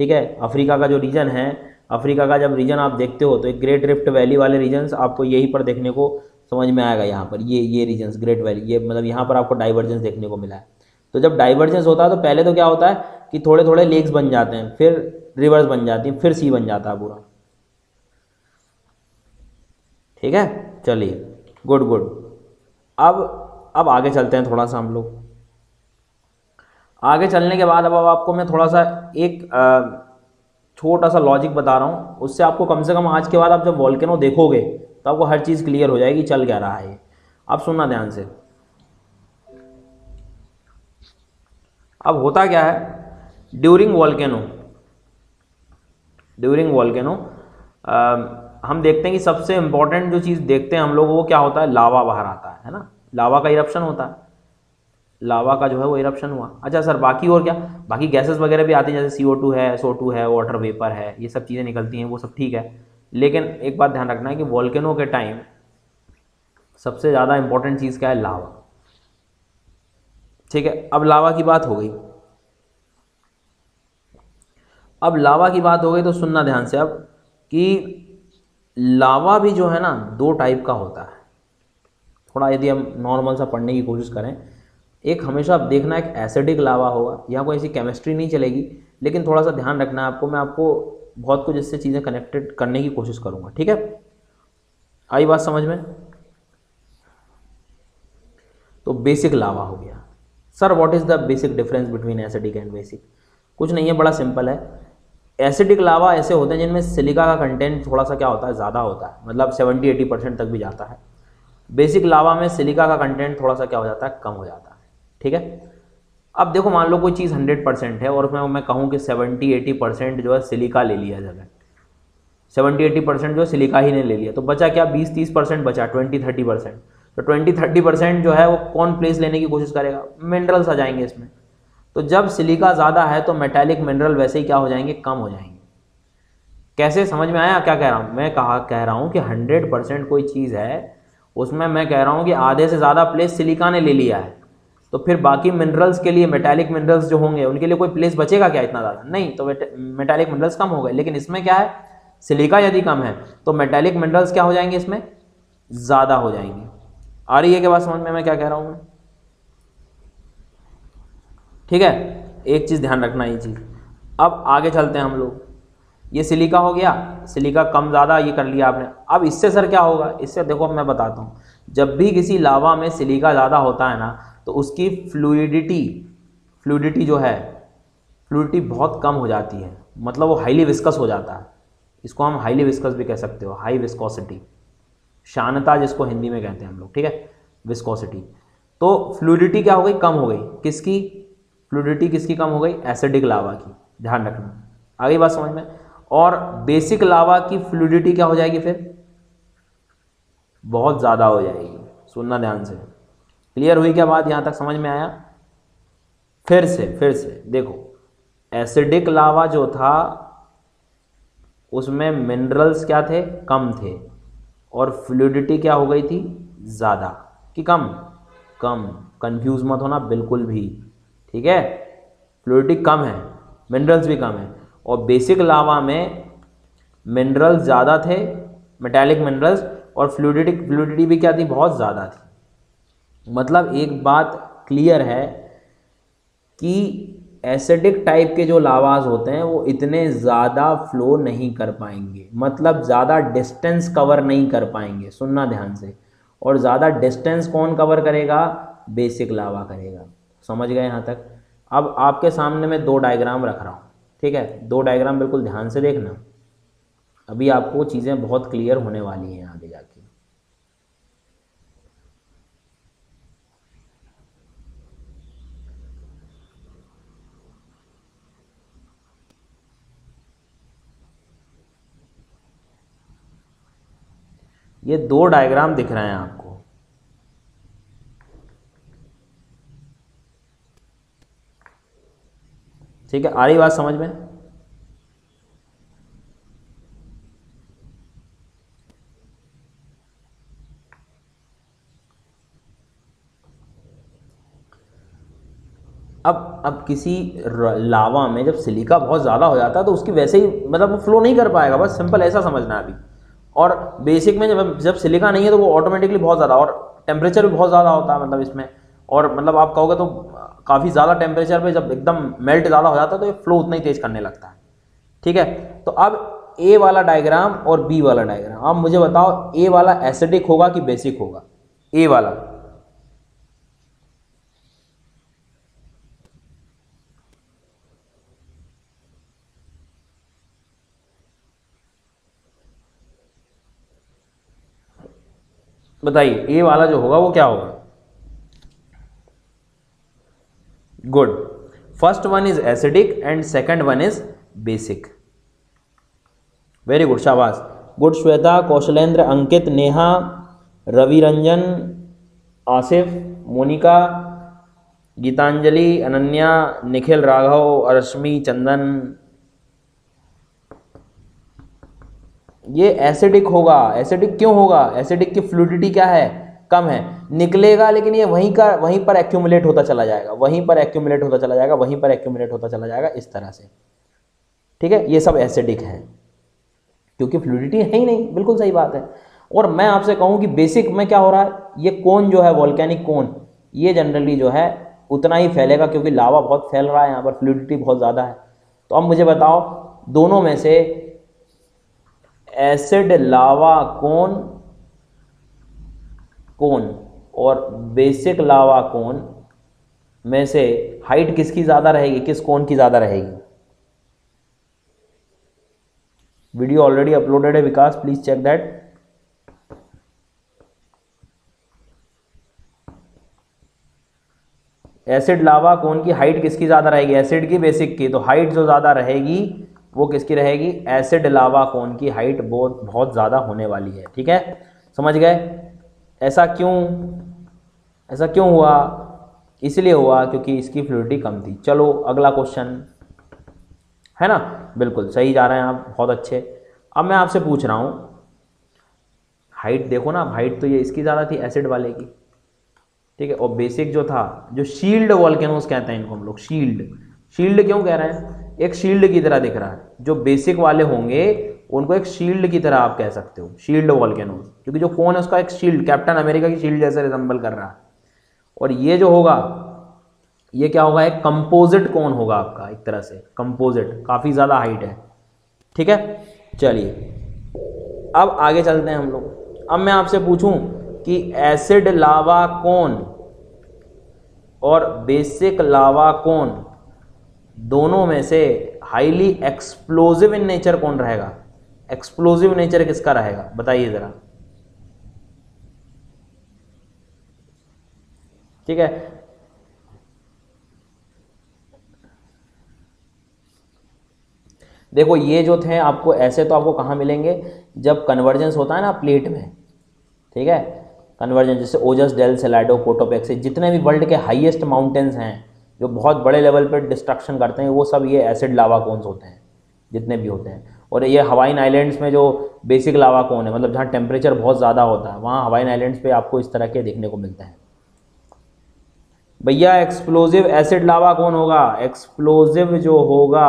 ठीक है? अफ्रीका का जो रीजन है, अफ्रीका का जब रीजन आप देखते हो तो एक ग्रेट रिफ्ट वैली वाले रीजन्स आपको यही पर देखने को समझ में आएगा यहाँ पर। ये ये रीजन्स ग्रेट वैली ये मतलब यहाँ पर आपको डाइवर्जेंस देखने को मिला है। तो जब डाइवर्जेंस होता है तो पहले तो क्या होता है कि थोड़े थोड़े लेक्स बन जाते हैं, फिर रिवर्स बन जाती हैं, फिर सी बन जाता है पूरा। ठीक है? चलिए गुड गुड अब अब आगे चलते हैं थोड़ा सा हम लोग। आगे चलने के बाद अब अब आपको मैं थोड़ा सा एक छोटा सा लॉजिक बता रहा हूँ। उससे आपको कम से कम आज के बाद आप जब वॉल्केनो देखोगे तो आपको हर चीज़ क्लियर हो जाएगी, चल क्या रहा है अब सुनना ध्यान से। अब होता क्या है? ड्यूरिंग वॉल्केनो ड्यूरिंग वॉल्केनो हम देखते हैं कि सबसे इंपॉर्टेंट जो चीज़ देखते हैं हम लोग, वो क्या होता है? लावा बाहर आता है है ना? लावा का इरप्शन होता है। लावा का जो है वो इरप्शन हुआ। अच्छा सर, बाकी और क्या? बाकी गैसेस वगैरह भी आती हैं, जैसे सी है एसओ है वाटर वेपर है, ये सब चीज़ें निकलती हैं, वो सब ठीक है। लेकिन एक बात ध्यान रखना है कि वॉल्केनो के टाइम सबसे ज़्यादा इंपॉर्टेंट चीज़ क्या है? लावा। ठीक है, अब लावा की बात हो गई। अब लावा की बात हो गई तो सुनना ध्यान से अब कि लावा भी जो है ना, दो टाइप का होता है। थोड़ा यदि हम नॉर्मल सा पढ़ने की कोशिश करें, एक हमेशा आप देखना एक एसिडिक लावा होगा, यहाँ कोई ऐसी केमिस्ट्री नहीं चलेगी, लेकिन थोड़ा सा ध्यान रखना है आपको, मैं आपको बहुत कुछ इससे चीज़ें कनेक्टेड करने की कोशिश करूँगा, ठीक है? आई बात समझ में? तो बेसिक लावा हो गया। Sir what is the basic difference between acidic and basic कुछ नहीं है, बड़ा सिंपल है। एसिडिक लावा ऐसे होते हैं जिनमें सिलिका का कंटेंट थोड़ा सा क्या होता है, ज़्यादा होता है। मतलब सेवेंटी एटी परसेंट तक भी जाता है। बेसिक लावा में सिलिका का कंटेंट थोड़ा सा क्या हो जाता है, कम हो जाता है। ठीक है? अब देखो, मान लो कोई चीज़ हंड्रेड परसेंट है और उसमें मैं कहूँ कि सेवेंटी एटी परसेंट जो है सिलिका ले लिया जाए। सेवेंटी एटी परसेंट जो सिलिका ही ने ले लिया। तो बचा क्या? बीस, तीस परसेंट बचा ट्वेंटी थर्टी परसेंट तो ट्वेंटी थर्टी परसेंट जो है वो कौन प्लेस लेने की कोशिश करेगा? मिनरल्स आ जाएँगे इसमें। तो जब सिलिका ज़्यादा है तो मेटेलिक मिनरल वैसे ही क्या हो जाएँगे? कम हो जाएँगे। कैसे समझ में आया? क्या कह रहा हूँ? मैं कहा, कह रहा हूँ कि हंड्रेड परसेंट कोई चीज़ है, उसमें मैं कह रहा हूँ कि आधे से ज़्यादा प्लेस सिलिका ने ले लिया है। तो फिर बाकी मिनरल्स के लिए मेटेलिक मिनरल्स जो होंगे, उनके लिए कोई प्लेस बचेगा क्या इतना ज़्यादा? नहीं तो मेटेलिक मिनरल्स कम हो गए। लेकिन इसमें क्या है? सिलिका यदि कम है तो मेटेलिक मिनरल्स क्या हो जाएँगे इसमें? ज़्यादा हो जाएँगे। आ रही है क्या बात समझ में? मैं क्या कह रहा हूँ? ठीक है? एक चीज़ ध्यान रखना ये चीज़। अब आगे चलते हैं हम लोग। ये सिलिका हो गया। सिलिका कम ज़्यादा ये कर लिया आपने। अब इससे सर क्या होगा? इससे देखो मैं बताता हूँ। जब भी किसी लावा में सिलिका ज़्यादा होता है ना तो उसकी फ्लूडिटी फ्लूडिटी जो है फ्लूडिटी बहुत कम हो जाती है। मतलब वो हाईली विस्कस हो जाता है। इसको हम हाईली विस्कस भी कह सकते हो। High viscosity. शानता जिसको हिंदी में कहते हैं हम लोग। ठीक है? विस्कोसिटी। तो फ्लूडिटी क्या हो गई? कम हो गई। किसकी? फ्लूडिटी किसकी कम हो गई? एसिडिक लावा की। ध्यान रखना। आगे बात समझ में? और बेसिक लावा की फ्लूडिटी क्या हो जाएगी फिर? बहुत ज़्यादा हो जाएगी। सुनना ध्यान से। क्लियर हुई क्या बात? यहाँ तक समझ में आया? फिर से फिर से। देखो एसिडिक लावा जो था, उसमें मिनरल्स क्या थे? कम थे। और फ्लूडिटी क्या हो गई थी? ज़्यादा। कि कम? कम। कंफ्यूज मत होना, बिल्कुल भी। ठीक है? फ्लूडिटी कम है मिनरल्स भी कम है। और बेसिक लावा में मिनरल्स ज़्यादा थे मेटेलिक मिनरल्स और फ्लूडिटी फ्लूडिटी भी क्या थी? बहुत ज़्यादा थी। मतलब एक बात क्लियर है कि एसिडिक टाइप के जो लावाज होते हैं, वो इतने ज़्यादा फ्लो नहीं कर पाएँगे। मतलब ज़्यादा डिस्टेंस कवर नहीं कर पाएँगे, सुनना ध्यान से। और ज़्यादा डिस्टेंस कौन कवर करेगा? बेसिक लावा करेगा। समझ गए यहाँ तक। अब आपके सामने मैं दो डायग्राम रख रहा हूँ, ठीक है? दो डायग्राम बिल्कुल ध्यान से देखना। अभी आपको चीज़ें बहुत क्लियर होने वाली हैं आगे जाके। ये दो डायग्राम दिख रहे हैं आपको। ठीक है? आ रही बात समझ में? अब अब किसी लावा में जब सिलिका बहुत ज़्यादा हो जाता है तो उसकी वैसे ही मतलब वो फ्लो नहीं कर पाएगा, बस सिंपल ऐसा समझना है अभी। और बेसिक में जब जब सिलिका नहीं है तो वो ऑटोमेटिकली बहुत ज़्यादा, और टेम्परेचर भी बहुत ज़्यादा होता है मतलब इसमें। और मतलब आप कहोगे तो काफ़ी ज़्यादा टेम्परेचर पे जब एकदम मेल्ट ज़्यादा हो जाता है तो ये फ्लो उतना ही तेज़ करने लगता है। ठीक है? तो अब ए वाला डायग्राम और बी वाला डायग्राम अब मुझे बताओ ए वाला एसिडिक होगा कि बेसिक होगा? ए वाला। बताइए ए वाला जो होगा वो क्या होगा? Good first one is acidic and second one is basic very good शाबाश गुड श्वेता कौशलेंद्र अंकित नेहा रवि रंजन आसिफ मोनिका गीतांजलि अनन्या निखिल राघव रश्मि चंदन ये एसिडिक होगा. एसिडिक क्यों होगा? एसिडिक की फ्लूडिटी क्या है? कम है। निकलेगा लेकिन ये वहीं का, वहीं पर एक्यूमुलेट होता चला जाएगा। वहीं पर एक्यूमुलेट होता चला जाएगा, वहीं पर एक्यूमुलेट होता चला जाएगा, इस तरह से। ठीक है? ये सब एसिडिक है। क्योंकि फ्लूडिटी है ही नहीं। बिल्कुल सही बात है। और मैं आपसे कहूँ कि बेसिक में क्या हो रहा है? ये कौन जो है वॉल्केनिक कौन, ये जनरली जो है, उतना ही फैलेगा क्योंकि लावा बहुत फैल रहा है, यहाँ पर फ्लूडिटी बहुत ज़्यादा है। तो अब मुझे बताओ, दोनों में से एसिड लावा कौन कौन और बेसिक लावा कौन में से हाइट किसकी ज़्यादा रहेगी, किस कौन की ज़्यादा रहेगी? वीडियो ऑलरेडी अपलोडेड है, Vikas please check that acid lava cone की हाइट किसकी ज़्यादा रहेगी? एसिड की, बेसिक की। तो हाइट जो ज़्यादा रहेगी, वो किसकी रहेगी? एसिड लावा कोन की हाइट बहुत बहुत ज़्यादा होने वाली है, ठीक है? समझ गए? ऐसा क्यों? ऐसा क्यों हुआ? इसलिए हुआ क्योंकि इसकी फ्लूडिटी कम थी। चलो, अगला क्वेश्चन है ना? बिल्कुल, सही जा रहे हैं आप, बहुत अच्छे। अब मैं आपसे पूछ रहा हूँ। हाइट देखो ना हाइट तो ये इसकी ज़्यादा थी एसिड वाले की। ठीक है, और बेसिक जो था, जो शील्ड वॉल वॉल्केनोस कहते हैं इनको हम लोग शील्ड शील्ड क्यों कह रहे हैं? एक शील्ड की तरह दिख रहा है। जो बेसिक वाले होंगे उनको एक शील्ड की तरह आप कह सकते हो शील्ड वॉल्केनोज क्योंकि जो फ़ोन है उसका एक शील्ड कैप्टन अमेरिका की शील्ड जैसे रिजम्बल कर रहा है। और ये जो होगा, ये क्या होगा, एक कंपोजिट कौन होगा आपका, एक तरह से कंपोजिट काफ़ी ज़्यादा हाइट है। ठीक है? चलिए, अब आगे चलते हैं हम लोग। अब मैं आपसे पूछूँ कि एसिड लावा कौन और बेसिक लावा कौन, दोनों में से हाईली एक्सप्लोजिव इन नेचर कौन रहेगा? एक्सप्लोजिव नेचर किसका रहेगा? बताइए ज़रा। ठीक है? देखो, ये जो थे आपको, ऐसे तो आपको कहाँ मिलेंगे? जब कन्वर्जेंस होता है ना प्लेट में, ठीक है? कन्वर्जेंस जैसे ओजस डेल सेलाडो कोटोपेक्स जितने भी वर्ल्ड के हाईएस्ट माउंटेन्स हैं, जो बहुत बड़े लेवल पर डिस्ट्रक्शन करते हैं, वो सब ये एसिड लावा कोन्स होते हैं, जितने भी होते हैं। और ये हवाइन आइलैंड्स में जो बेसिक लावा कौन है मतलब जहाँ टेम्परेचर बहुत ज़्यादा होता है, वहाँ हवाइन आइलैंड्स पे आपको इस तरह के देखने को मिलते हैं। भैया एक्सप्लोजिव एसिड लावा कौन होगा? एक्सप्लोजिव जो होगा,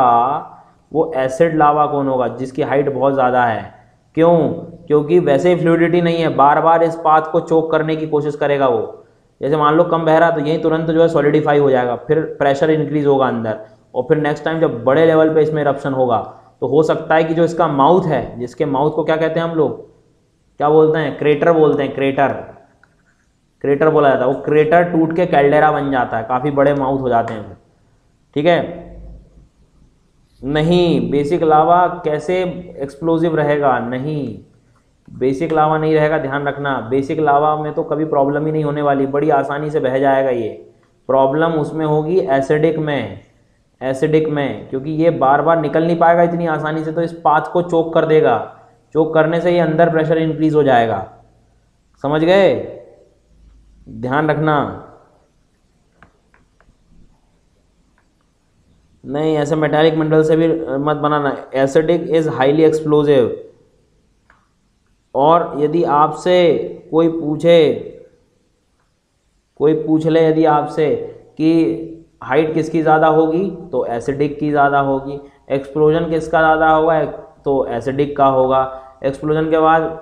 वो एसिड लावा कौन होगा, जिसकी हाइट बहुत ज़्यादा है। क्यों? क्योंकि वैसे ही फ्लूडिटी नहीं है बार बार इस पाथ को चोक करने की कोशिश करेगा वो। जैसे मान लो कम बह रहा तो यही तुरंत जो है सॉलिडिफाई हो जाएगा, फिर प्रेशर इंक्रीज होगा अंदर, और फिर नेक्स्ट टाइम जब बड़े लेवल पे इसमें इरप्शन होगा तो हो सकता है कि जो इसका माउथ है, जिसके माउथ को क्या कहते हैं हम लोग? क्या बोलते हैं? क्रेटर बोलते हैं, क्रेटर। क्रेटर बोला जाता है। वो क्रेटर टूट के कैल्डेरा बन जाता है। काफ़ी बड़े माउथ हो जाते हैं ठीक है? नहीं, बेसिक लावा कैसे एक्सप्लोजिव रहेगा? नहीं। बेसिक लावा नहीं रहेगा, ध्यान रखना। बेसिक लावा में तो कभी प्रॉब्लम ही नहीं होने वाली। बड़ी आसानी से बह जाएगा ये। प्रॉब्लम उसमें होगी एसिडिक में। एसिडिक में, क्योंकि ये बार बार निकल नहीं पाएगा इतनी आसानी से तो इस पाथ को चोक कर देगा। चोक करने से ये अंदर प्रेशर इंक्रीज हो जाएगा। समझ गए? ध्यान रखना। नहीं, ऐसे मेटालिक मिनरल से भी मत बनाना। एसिडिक इज़ हाईली एक्सप्लोजिव और यदि आपसे कोई पूछे, कोई पूछ ले यदि आपसे कि हाइट किसकी ज़्यादा होगी तो एसिडिक की ज़्यादा होगी। एक्सप्लोजन किसका ज़्यादा होगा तो एसिडिक का होगा। एक्सप्लोजन के बाद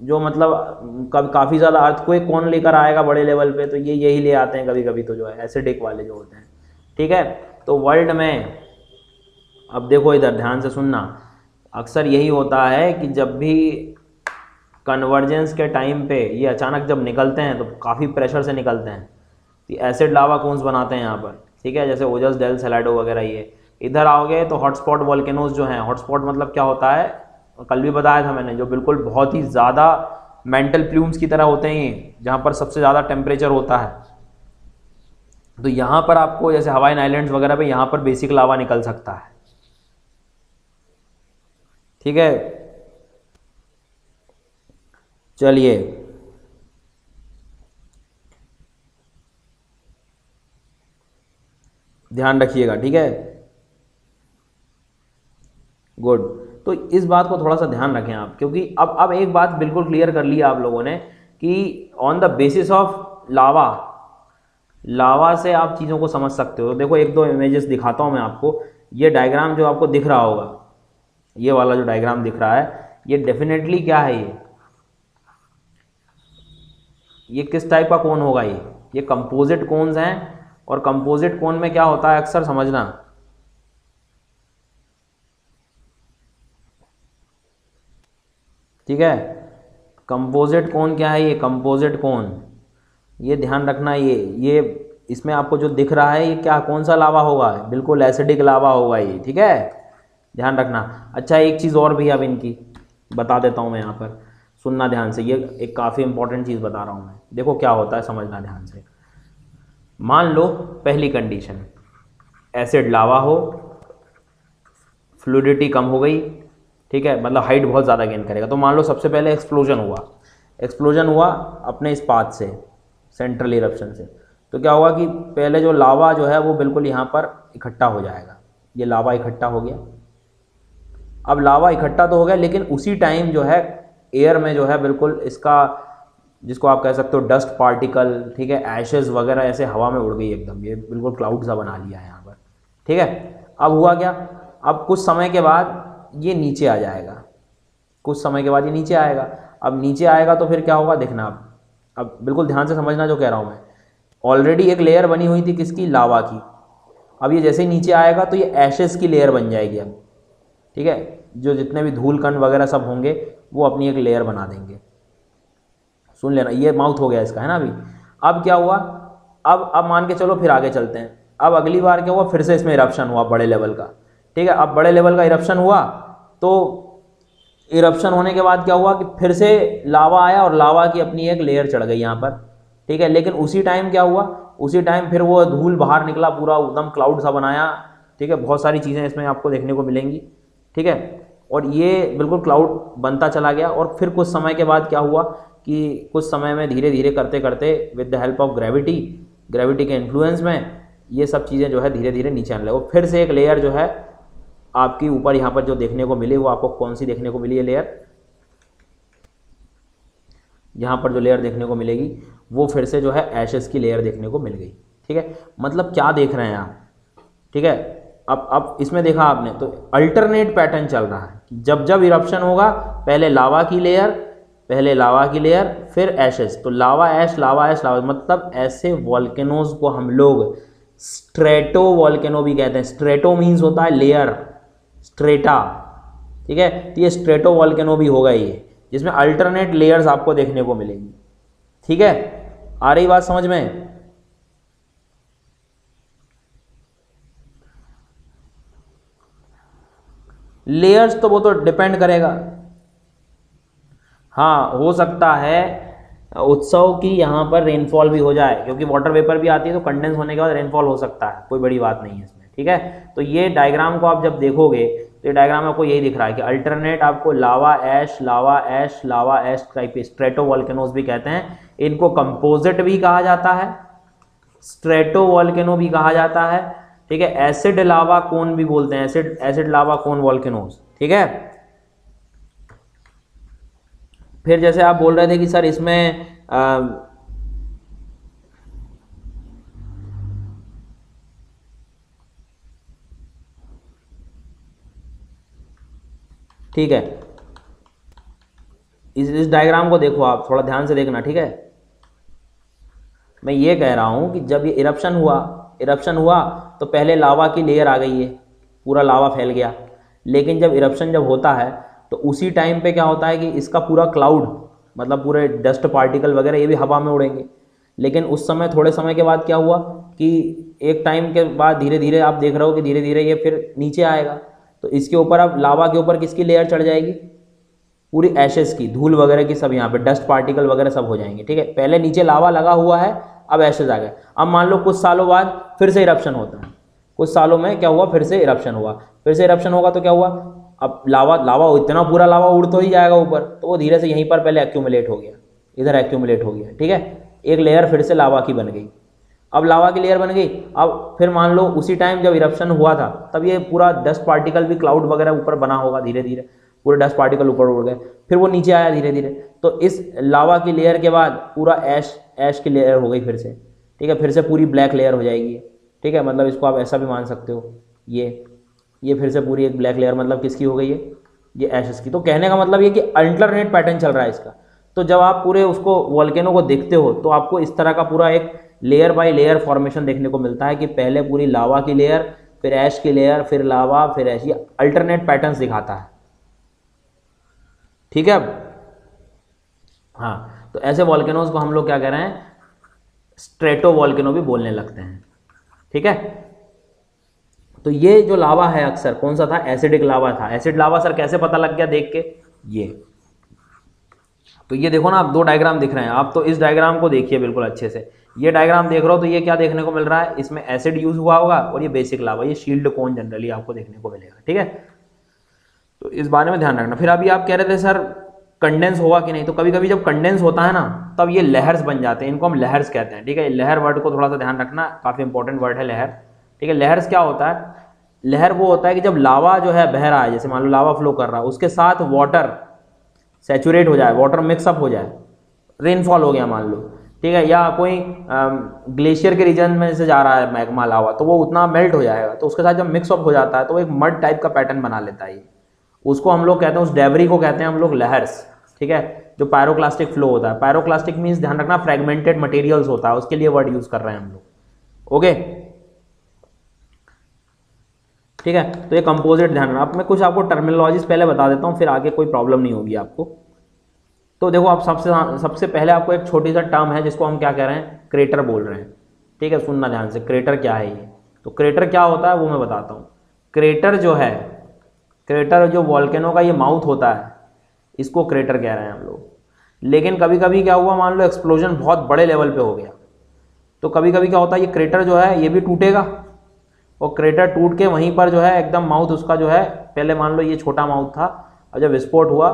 जो मतलब कब काफ़ी ज़्यादा अर्थ कोई कौन लेकर आएगा बड़े लेवल पे तो ये यही ले आते हैं कभी कभी तो जो है एसिडिक वाले जो होते हैं। ठीक है? तो वर्ल्ड में, अब देखो इधर ध्यान से सुनना, अक्सर यही होता है कि जब भी कन्वर्जेंस के टाइम पे ये अचानक जब निकलते हैं तो काफ़ी प्रेशर से निकलते हैं। तो एसिड लावा कौन बनाते हैं यहाँ पर? ठीक है, जैसे ओजस, डेल, सेलाडो वगैरह ये। इधर आओगे तो हॉटस्पॉट वॉल्केनोज जो हैं, हॉटस्पॉट मतलब क्या होता है? कल भी बताया था मैंने, जो बिल्कुल बहुत ही ज़्यादा मेंटल प्लूम्स की तरह होते हैं जहाँ पर सबसे ज़्यादा टेम्परेचर होता है। तो यहाँ पर आपको जैसे हवाई आइलैंड्स वगैरह पे यहाँ पर बेसिक लावा निकल सकता है। ठीक है? चलिए ध्यान रखिएगा, ठीक है? गुड तो इस बात को थोड़ा सा ध्यान रखें आप, क्योंकि अब अब एक बात बिल्कुल क्लियर कर ली आप लोगों ने कि on the basis of lava lava से आप चीज़ों को समझ सकते हो। देखो, एक दो इमेजेस दिखाता हूँ मैं आपको। ये डायग्राम जो आपको दिख रहा होगा, ये वाला जो डायग्राम दिख रहा है, ये डेफिनेटली क्या है ये? ये किस टाइप का कोन होगा ये? ये कंपोजिट कोन्स हैं। और कंपोजिट कोन में क्या होता है अक्सर समझना। ठीक है? कंपोजिट कोन क्या है ये? कंपोजिट कोन ये ध्यान रखना ये। ये इसमें आपको जो दिख रहा है, ये क्या, कौन सा लावा होगा? बिल्कुल एसिडिक लावा होगा ये, ठीक है? ध्यान रखना। अच्छा एक चीज़ और भी अब इनकी। बता देता हूँ मैं यहाँ पर। सुनना ध्यान से। ये एक काफ़ी इंपॉर्टेंट चीज़ बता रहा हूँ मैं। देखो क्या होता है समझना ध्यान से। मान लो पहली कंडीशन एसिड लावा हो फ्लूडिटी कम हो गई, ठीक है मतलब हाइट बहुत ज़्यादा गेन करेगा। तो मान लो सबसे पहले एक्सप्लोजन हुआ। एक्सप्लोजन हुआ अपने इस पाथ से सेंट्रल इरप्शन से। तो क्या होगा कि पहले जो लावा जो है वो बिल्कुल यहाँ पर इकट्ठा हो जाएगा। ये लावा इकट्ठा हो गया। अब लावा इकट्ठा तो हो गया, लेकिन उसी टाइम जो है एयर में जो है बिल्कुल इसका जिसको आप कह सकते हो डस्ट पार्टिकल ठीक है एशेज वगैरह ऐसे हवा में उड़ गई एकदम। ये बिल्कुल क्लाउड सा बना लिया है यहाँ पर, ठीक है? अब हुआ क्या? अब कुछ समय के बाद ये नीचे आ जाएगा। कुछ समय के बाद ये नीचे आएगा। अब नीचे आएगा तो फिर क्या होगा? देखना आप। अब बिल्कुल ध्यान से समझना जो कह रहा हूँ मैं। ऑलरेडी एक लेयर बनी हुई थी किसकी? लावा की। अब ये जैसे ही नीचे आएगा तो ये एशेस की लेयर बन जाएगी अब, ठीक है? जो जितने भी धूल कण वगैरह सब होंगे, वो अपनी एक लेयर बना देंगे। सुन लेना, ये माउथ हो गया इसका, है ना अभी? अब क्या हुआ? अब अब मान के चलो फिर आगे चलते हैं। अब अगली बार क्या हुआ? फिर से इसमें इरप्शन हुआ बड़े लेवल का। ठीक है, अब बड़े लेवल का इरप्शन हुआ तो इरप्शन होने के बाद क्या हुआ कि फिर से लावा आया और लावा की अपनी एक लेयर चढ़ गई यहाँ पर। ठीक है, लेकिन उसी टाइम क्या हुआ? उसी टाइम फिर वो धूल बाहर निकला, पूरा एकदम क्लाउड सा बनाया। ठीक है, बहुत सारी चीज़ें इसमें आपको देखने को मिलेंगी। ठीक है, और ये बिल्कुल क्लाउड बनता चला गया। और फिर कुछ समय के बाद क्या हुआ? कि कुछ समय में धीरे धीरे करते करते with the help of gravity gravity के इन्फ्लुएंस में ये सब चीज़ें जो है धीरे धीरे नीचे आने लगे। फिर से एक लेयर जो है आपकी ऊपर यहाँ पर जो देखने को मिली, वो आपको कौन सी देखने को मिली है लेयर यहाँ पर जो लेयर देखने को मिलेगी, वो फिर से जो है एशेस की लेयर देखने को मिल गई। ठीक है? मतलब क्या देख रहे हैं आप? ठीक है? अब अब इसमें देखा आपने तो अल्टरनेट पैटर्न चल रहा है। जब जब इरप्शन होगा, पहले लावा की लेयर पहले लावा की लेयर फिर एशेस तो लावा ऐश लावा ऐश लावा मतलब ऐसे वॉल्केनोज को हम लोग स्ट्रेटो वॉल्केनो भी कहते हैं. स्ट्रेटो मीन्स होता है लेयर स्ट्रेटा ठीक है? तो ये स्ट्रेटो वॉल्केनो भी होगा ये, जिसमें अल्टरनेट लेयर्स आपको देखने को मिलेंगी. ठीक है? आ रही बात समझ में? लेयर्स तो वो तो डिपेंड करेगा. हाँ हो सकता है उत्सव की यहाँ पर रेनफॉल भी हो जाए, क्योंकि वाटर वेपर भी आती है तो कंडेंस होने के बाद रेनफॉल हो सकता है, कोई बड़ी बात नहीं है इसमें, ठीक है? तो ये डायग्राम को आप जब देखोगे तो ये डायग्राम आपको यही दिख रहा है कि अल्टरनेट आपको lava ash lava ash lava ash type stratovolcanoes भी कहते हैं। इनको कंपोजिट भी कहा जाता है स्ट्रेटो वॉल्केनो भी कहा जाता है, ठीक है? एसिड लावा कोन भी बोलते हैं acid acid lava cone volcanoes ठीक है? फिर जैसे आप बोल रहे थे कि सर इसमें आ, ठीक है। इस इस डायग्राम को देखो आप थोड़ा ध्यान से देखना ठीक है? मैं ये कह रहा हूँ कि जब ये इरप्शन हुआ इरप्शन हुआ तो पहले लावा की लेयर आ गई है पूरा लावा फैल गया। लेकिन जब इरप्शन जब होता है तो उसी टाइम पे क्या होता है कि इसका पूरा क्लाउड मतलब पूरे डस्ट पार्टिकल वगैरह ये भी हवा में उड़ेंगे। लेकिन उस समय, थोड़े समय के बाद क्या हुआ कि एक टाइम के बाद धीरे धीरे आप देख रहे हो कि धीरे धीरे ये फिर नीचे आएगा। तो इसके ऊपर अब लावा के ऊपर किसकी लेयर चढ़ जाएगी? पूरी एशेस की, धूल वगैरह की सब यहाँ पे डस्ट पार्टिकल वगैरह सब हो जाएँगे, ठीक है? पहले नीचे लावा लगा हुआ है, अब एशेज आ गए। अब मान लो कुछ सालों बाद फिर से इरप्शन होता है। कुछ सालों में क्या हुआ? फिर से इरप्शन हुआ। फिर से इरप्शन होगा तो क्या हुआ? अब लावा लावा इतना पूरा लावा उड़ तो ही जाएगा ऊपर। तो वो धीरे से यहीं पर पहले एक्यूमुलेट हो गया। इधर एक्यूमुलेट हो गया, ठीक है? एक लेयर फिर से लावा की बन गई। अब लावा की लेयर बन गई। अब फिर मान लो उसी टाइम जब इरप्शन हुआ था, तब ये पूरा डस्ट पार्टिकल भी क्लाउड वगैरह ऊपर बना होगा धीरे धीरे पूरे डस्ट पार्टिकल ऊपर उड़ गए। फिर वो नीचे आया धीरे धीरे तो इस लावा की लेयर के बाद पूरा ऐश ऐश की लेयर हो गई फिर से, ठीक है? फिर से पूरी ब्लैक लेयर हो जाएगी ठीक है? मतलब इसको आप ऐसा भी मान सकते हो, ये। ये फिर से पूरी एक ब्लैक लेयर मतलब किसकी हो गई है? ये एशेस की। तो कहने का मतलब ये कि अल्टरनेट पैटर्न चल रहा है इसका। तो जब आप पूरे उसको वॉल्केनो को देखते हो तो आपको इस तरह का पूरा एक लेयर बाय लेयर फॉर्मेशन देखने को मिलता है कि पहले पूरी लावा की लेयर फिर ऐश की लेयर फिर लावा फिर ऐश ये अल्टरनेट पैटर्न्स दिखाता है। ठीक है अब? हाँ तो ऐसे वॉल्केनोज को हम लोग क्या कह रहे हैं? स्ट्रेटो वॉल्केनो भी बोलने लगते हैं। ठीक है? तो ये जो लावा है अक्सर, कौन सा था? एसिडिक लावा था। एसिड लावा सर कैसे पता लग गया देख के? ये। तो ये देखो ना, आप दो डायग्राम दिख रहे हैं। आप तो इस डायग्राम को देखिए बिल्कुल अच्छे से। ये डायग्राम देख रहे हो तो ये क्या देखने को मिल रहा है? इसमें एसिड यूज़ हुआ होगा और ये बेसिक लावा, ये शील्ड कौन जनरली आपको देखने को मिलेगा, ठीक है? तो इस बारे में ध्यान रखना। फिर अभी आप कह रहे थे, सर, कंडेंस होगा कि नहीं? तो कभी कभी जब कंडेंस होता है ना, तब ये लहर्स बन जाते हैं। इनको हम लहर्स कहते हैं, ठीक है? लहर वर्ड को थोड़ा सा ध्यान रखना, काफ़ी इंपॉर्टेंट वर्ड है लहर। ठीक है, लहर्स क्या होता है? लहर वो होता है कि जब लावा जो है बह रहा है, जैसे मान लो लावा फ्लो कर रहा है, उसके साथ वाटर सेचुरेट हो जाए वाटर मिक्सअप हो जाए रेनफॉल हो गया मान लो, ठीक है, या कोई ग्लेशियर के रीजन में से जा रहा है मैगमा लावा तो वो उतना मेल्ट हो जाएगा तो उसके साथ जब मिक्सअप हो जाता है तो एक मड टाइप का पैटर्न बना लेता है उसको हम लोग कहते हैं, उस डेवरी को कहते हैं हम लोग लहर्स ठीक है, जो पायरोक्लास्टिक फ्लो होता है। पायरोक्लास्टिक मीन्स ध्यान रखना फ्रेगमेंटेड मटेरियल्स होता है, उसके लिए वर्ड यूज़ कर रहे हैं हम लोग ओके ठीक है? तो ये कंपोजिट ध्यान रखना। अब मैं कुछ आपको टर्मिनोलॉजीज पहले बता देता हूँ, फिर आगे कोई प्रॉब्लम नहीं होगी आपको। तो देखो, आप सबसे सबसे पहले आपको एक छोटी सा टर्म है, जिसको हम क्या कह रहे हैं? क्रेटर बोल रहे हैं। ठीक है? सुनना ध्यान से। क्रेटर क्या है ये? तो क्रेटर क्या होता है, वो मैं बताता हूँ। क्रेटर जो है क्रेटर जो वॉल्केनो का ये माउथ होता है, इसको क्रेटर कह रहे हैं हम लोग। लेकिन कभी कभी क्या हुआ, मान लो एक्सप्लोजन बहुत बड़े लेवल पे हो गया। तो कभी कभी क्या होता है, ये क्रेटर जो है, ये भी टूटेगा। और क्रेटर टूट के वहीं पर जो है एकदम माउथ उसका जो है, पहले मान लो ये छोटा माउथ था और जब विस्फोट हुआ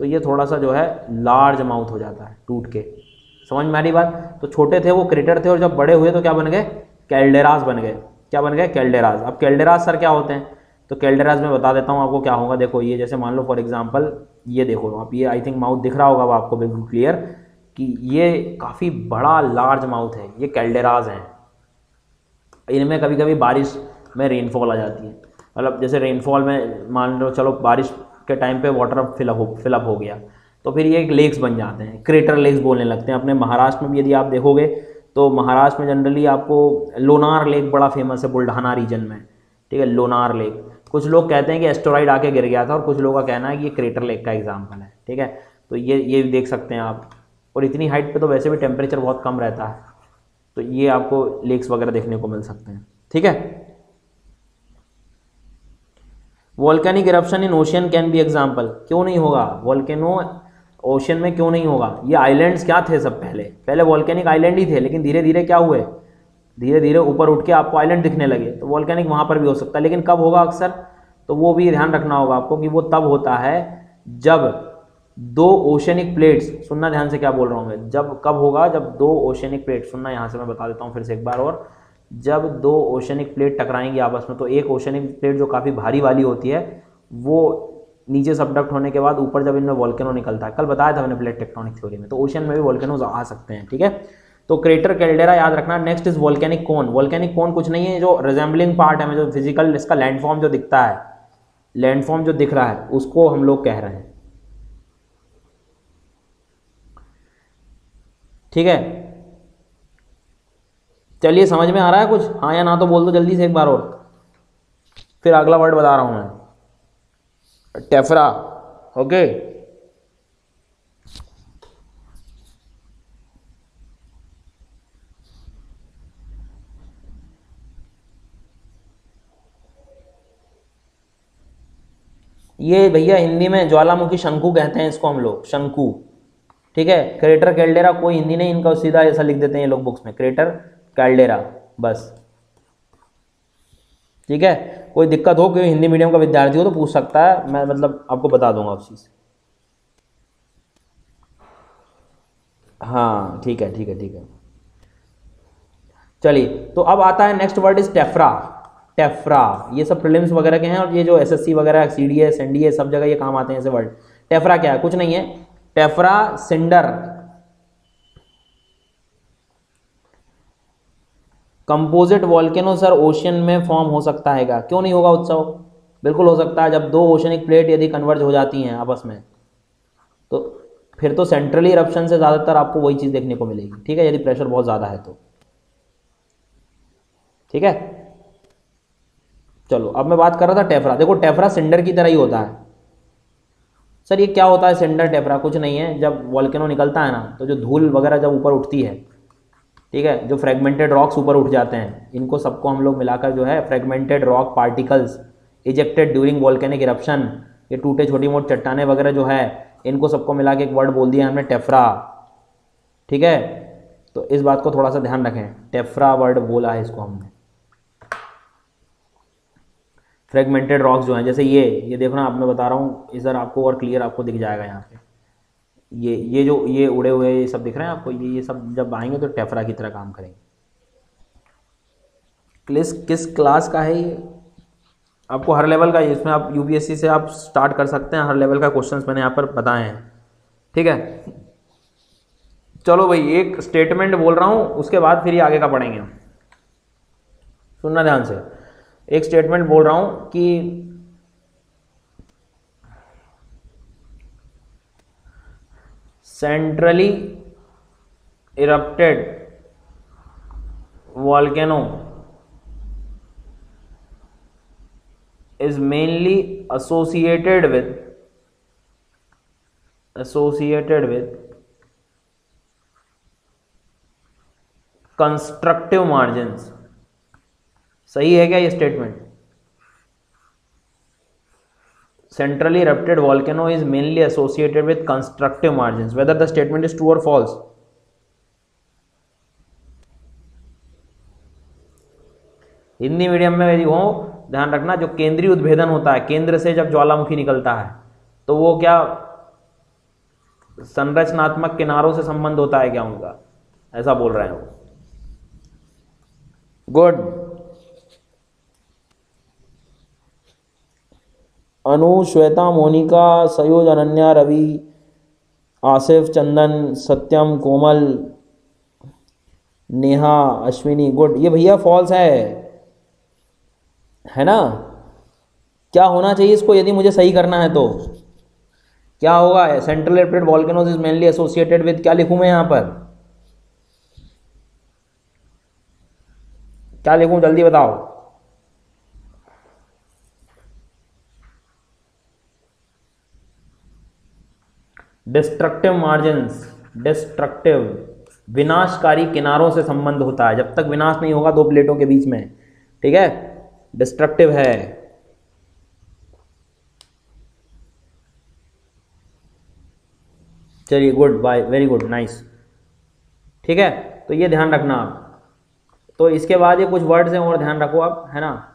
तो ये थोड़ा सा जो है लार्ज माउथ हो जाता है टूट के। समझ में आ रही बात? तो छोटे थे वो क्रेटर थे और जब बड़े हुए तो क्या बन गए? कैल्डेरास बन गए। क्या बन गए? कैल्डेरास। अब कैल्डेरास सर क्या होते हैं? तो कैल्डेरास में बता देता हूँ आपको क्या होगा। देखो, ये जैसे मान लो फॉर एग्ज़ाम्पल ये देखो, आप ये आई थिंक माउथ दिख रहा होगा आपको बिल्कुल क्लियर कि ये काफ़ी बड़ा लार्ज माउथ है। ये कैल्डेराज हैं। इनमें कभी कभी बारिश में रेनफॉल आ जाती है। मतलब जैसे रेनफॉल में मान लो, चलो बारिश के टाइम पे वाटर फिलअप हो फिलअप हो गया। तो फिर ये एक लेक्स बन जाते हैं क्रेटर लेक्स बोलने लगते हैं। अपने महाराष्ट्र में भी यदि आप देखोगे तो महाराष्ट्र में जनरली आपको लोनार लेक बड़ा फ़ेमस है बुल्ढाना रीजन में। ठीक है लोनार लेक कुछ लोग कहते हैं कि एस्टोराइड आके गिर गया था और कुछ लोगों का कहना है कि ये क्रेटर लेक का एग्ज़ाम्पल है। ठीक है तो ये ये देख सकते हैं आप। और इतनी हाइट पे तो वैसे भी टेम्परेचर बहुत कम रहता है। तो ये आपको लेक्स वगैरह देखने को मिल सकते हैं। ठीक है? Volcanic eruption in ocean can be example क्यों नहीं होगा? वॉल्केनो ओशियन में क्यों नहीं होगा? ये आइलैंड्स क्या थे सब पहले? पहले वॉल्केनिक आइलैंड ही थे, लेकिन धीरे धीरे क्या हुए? धीरे धीरे ऊपर उठ के आपको आइलैंड दिखने लगे। तो वॉल्केनिक वहाँ पर भी हो सकता है, लेकिन कब होगा अक्सर? तो वो भी ध्यान रखना होगा आपको कि वो तब होता है जब दो ओशनिक प्लेट्स सुनना ध्यान से क्या बोल रहा हूँ मैं। जब कब होगा? जब दो ओशनिक प्लेट सुनना यहाँ से मैं बता देता हूँ फिर से एक बार और। जब दो ओशनिक प्लेट टकराएँगी आपस में तो एक ओशनिक प्लेट जो काफ़ी भारी वाली होती है, वो नीचे सबडक्ट होने के बाद ऊपर जब इनमें वॉल्केनो निकलता है। कल बताया था मैंने प्लेट टेक्टोनिक थ्योरी में तो ओशन में भी वॉल्केनोज आ सकते हैं, ठीक है? तो क्रेटर कैल्डेरा याद रखना next is volcanic cone volcanic cone कुछ नहीं है, जो रिजेंबलिंग पार्ट है जो फ़िज़िकल इसका लैंडफॉर्म जो दिखता है लैंडफॉर्म जो दिख रहा है, उसको हम लोग कह रहे हैं। ठीक है? चलिए, समझ में आ रहा है कुछ? हाँ या ना तो बोल दो जल्दी से एक बार और। फिर अगला वर्ड बता रहा हूँ मैं। टेफरा। ओके? ये भैया हिंदी में ज्वालामुखी शंकु कहते हैं इसको हम लोग, शंकु। ठीक है? क्रेटर कैल्डेरा कोई हिंदी नहीं, इनका सीधा ऐसा लिख देते हैं ये लोग बुक्स में। क्रेटर कैल्डेरा बस। ठीक है? कोई दिक्कत हो, कोई हिंदी मीडियम का विद्यार्थी हो तो पूछ सकता है, मैं मतलब आपको बता दूँगा उस चीज़। हाँ ठीक है ठीक है ठीक है। चलिए तो अब आता है next word is tephra tephra ये सब प्रिलिम्स वगैरह के हैं और ये जो एसएससी वगैरह सी डी एस एन सब जगह ये काम आते हैं ऐसे वर्ड टेफ्रा क्या है? कुछ नहीं है। Tephra cinder. Composite volcano sir ocean में फॉर्म हो सकता है क्या नहीं होगा उत्सव? बिल्कुल हो सकता है, जब दो ओशनिक प्लेट यदि कन्वर्ज हो जाती हैं आपस में तो फिर तो सेंट्रली इरप्शन से ज़्यादातर आपको वही चीज़ देखने को मिलेगी, ठीक है? यदि प्रेशर बहुत ज़्यादा है तो। ठीक है? चलो, अब मैं बात कर रहा था टेफरा। देखो, टेफरा सिंडर की तरह ही होता है। सर, ये क्या होता है? सेंडर टेपरा कुछ नहीं है। जब वॉल्केनो निकलता है ना तो जो धूल वगैरह जब ऊपर उठती है, ठीक है? जो फ्रेगमेंटेड रॉक्स ऊपर उठ जाते हैं, इनको सबको हम लोग मिलाकर जो है fragmented rock particles ejected during volcanic eruption ये टूटे छोटी मोटी चट्टाने वगैरह जो है, इनको सबको मिला के एक वर्ड बोल दिया हमने, टेफ्रा। ठीक है? तो इस बात को थोड़ा सा ध्यान रखें। टेफ्रा वर्ड बोला है इसको हमने। फ्रेगमेंटेड रॉक्स जो हैं, जैसे ये ये देखो ना आप मैं बता रहा हूँ इधर आपको और क्लियर आपको दिख जाएगा यहाँ पे। ये ये जो, ये उड़े हुए, ये सब दिख रहे हैं आपको? ये ये सब जब आएँगे तो टेफरा की तरह काम करेंगे। क्लिस किस क्लास का है ये? आपको हर लेवल का, इसमें आप यूपीएससी से आप स्टार्ट कर सकते हैं, हर लेवल का क्वेश्चंस मैंने यहाँ पर बताए हैं। ठीक है? चलो भाई, एक स्टेटमेंट बोल रहा हूँ, उसके बाद फिर ये आगे का पढ़ेंगे सुनना ध्यान से। एक स्टेटमेंट बोल रहा हूँ कि centrally erupted volcano is mainly associated with associated with constructive margin सही है क्या ये statement centrally erupted volcano is mainly associated with constructive margin whether the statement is true और फॉल्स हिंदी मीडियम में यदि हो ध्यान रखना, जो केंद्रीय उद्भेदन होता है, केंद्र से जब ज्वालामुखी निकलता है तो वो क्या संरचनात्मक किनारों से संबंध होता है क्या उनका? ऐसा बोल रहे हैं वो। गुड अनु श्वेता मोनिका सयोज अनन्या रवि आसिफ चंदन सत्यम कोमल नेहा अश्विनी गुड ये भैया फॉल्स है। है ना? क्या होना चाहिए इसको यदि मुझे सही करना है तो? क्या होगा? Central erupted volcanoes is mainly associated with क्या लिखूं मैं यहाँ पर? क्या लिखूं? जल्दी बताओ। डिस्ट्रक्टिव मार्जिन्स डिस्ट्रक्टिव विनाशकारी किनारों से संबंध होता है। जब तक विनाश नहीं होगा दो प्लेटों के बीच में, ठीक है? डिस्ट्रक्टिव है। चलिए good bye very good nice ठीक है? तो ये ध्यान रखना आप। तो इसके बाद ये कुछ वर्ड्स हैं और ध्यान रखो आप, है ना?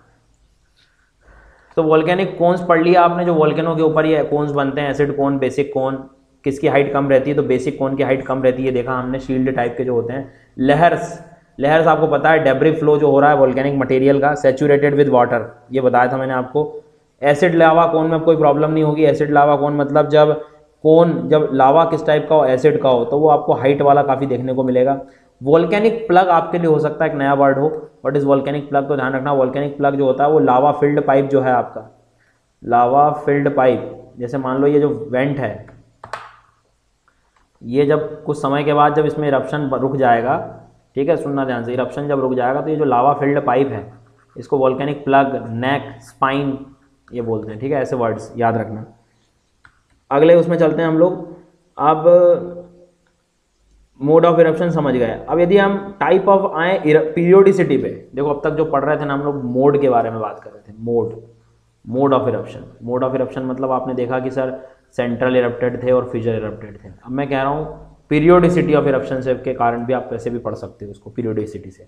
तो वॉल्केनिक कोन्स पढ़ लिया आपने, जो वॉल्केनो के ऊपर ये कोन्स बनते हैं एसिड कोन बेसिक कोन किसकी हाइट कम रहती है तो बेसिक कौन की हाइट कम रहती है देखा हमने शील्ड टाइप के जो होते हैं। लहर्स लहर्स आपको पता है डेब्री फ्लो जो हो रहा है वॉल्केनिक मटेरियल का सेचूरेटेड विद वाटर ये बताया था मैंने आपको। एसिड लावा कौन में कोई प्रॉब्लम नहीं होगी। एसिड लावा कौन मतलब जब कौन जब लावा किस टाइप का हो एसिड का हो तो वो आपको हाइट वाला काफ़ी देखने को मिलेगा। वॉल्केनिक प्लग आपके लिए हो सकता है, एक नया वर्ड हो वट इज़ वॉल्केनिक प्लग तो ध्यान रखना। वॉल्केनिक प्लग जो होता है, वो लावा फिल्ड पाइप जो है आपका। लावा फिल्ड पाइप जैसे मान लो ये जो वेंट है ये जब कुछ समय के बाद जब इसमें इरप्शन रुक जाएगा, ठीक है, सुनना ध्यान से इरप्शन जब रुक जाएगा तो ये जो लावा फिल्ड पाइप है, इसको वॉल्केनिक प्लग नेक स्पाइन ये बोलते हैं, ठीक है, ऐसे वर्ड्स याद रखना। अगले उसमें चलते हैं हम लोग। अब मोड ऑफ़ इरप्शन समझ गए। अब यदि हम टाइप ऑफ़ आए पीरियोडिसिटी पे, देखो अब तक जो पढ़ रहे थे ना हम लोग मोड के बारे में बात कर रहे थे mode mode of eruption mode of eruption मतलब आपने देखा कि सर सेंट्रल इरप्टेड थे और फिजर इरप्टेड थे। अब मैं कह रहा हूँ पीरियोडिसिटी ऑफ़ इरप्शन से के कारण भी आप वैसे भी पढ़ सकते हो उसको पीरियोडिसिटी से।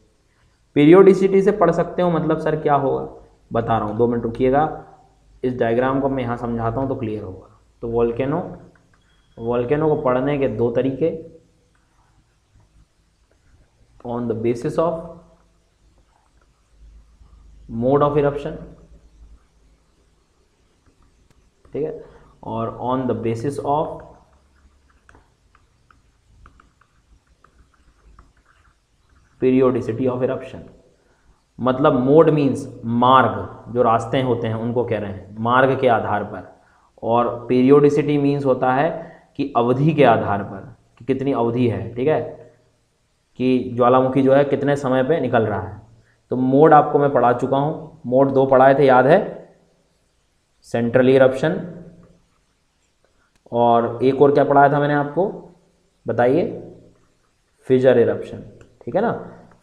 पीरियोडिसिटी से पढ़ सकते हो मतलब सर क्या होगा? बता रहा हूँ, दो मिनट रुकिएगा। इस डायग्राम को मैं यहाँ समझाता हूँ तो क्लियर होगा। तो वॉल्केनो वॉल्केनो को पढ़ने के दो तरीके। On the basis of mode of eruption ठीक है? और on the basis of periodicity of eruption मतलब मोड मीन्स मार्ग, जो रास्ते होते हैं, उनको कह रहे हैं, मार्ग के आधार पर। और पीरियोडिसिटी मीन्स होता है कि अवधि के आधार पर, कि कितनी अवधि है, ठीक है? कि ज्वालामुखी जो है, कितने समय पे निकल रहा है। तो मोड आपको मैं पढ़ा चुका हूँ। मोड दो पढ़ाए थे, याद है? सेंट्रल इरप्शन और एक और क्या पढ़ाया था मैंने आपको? बताइए। फिजर इरप्शन ठीक है ना?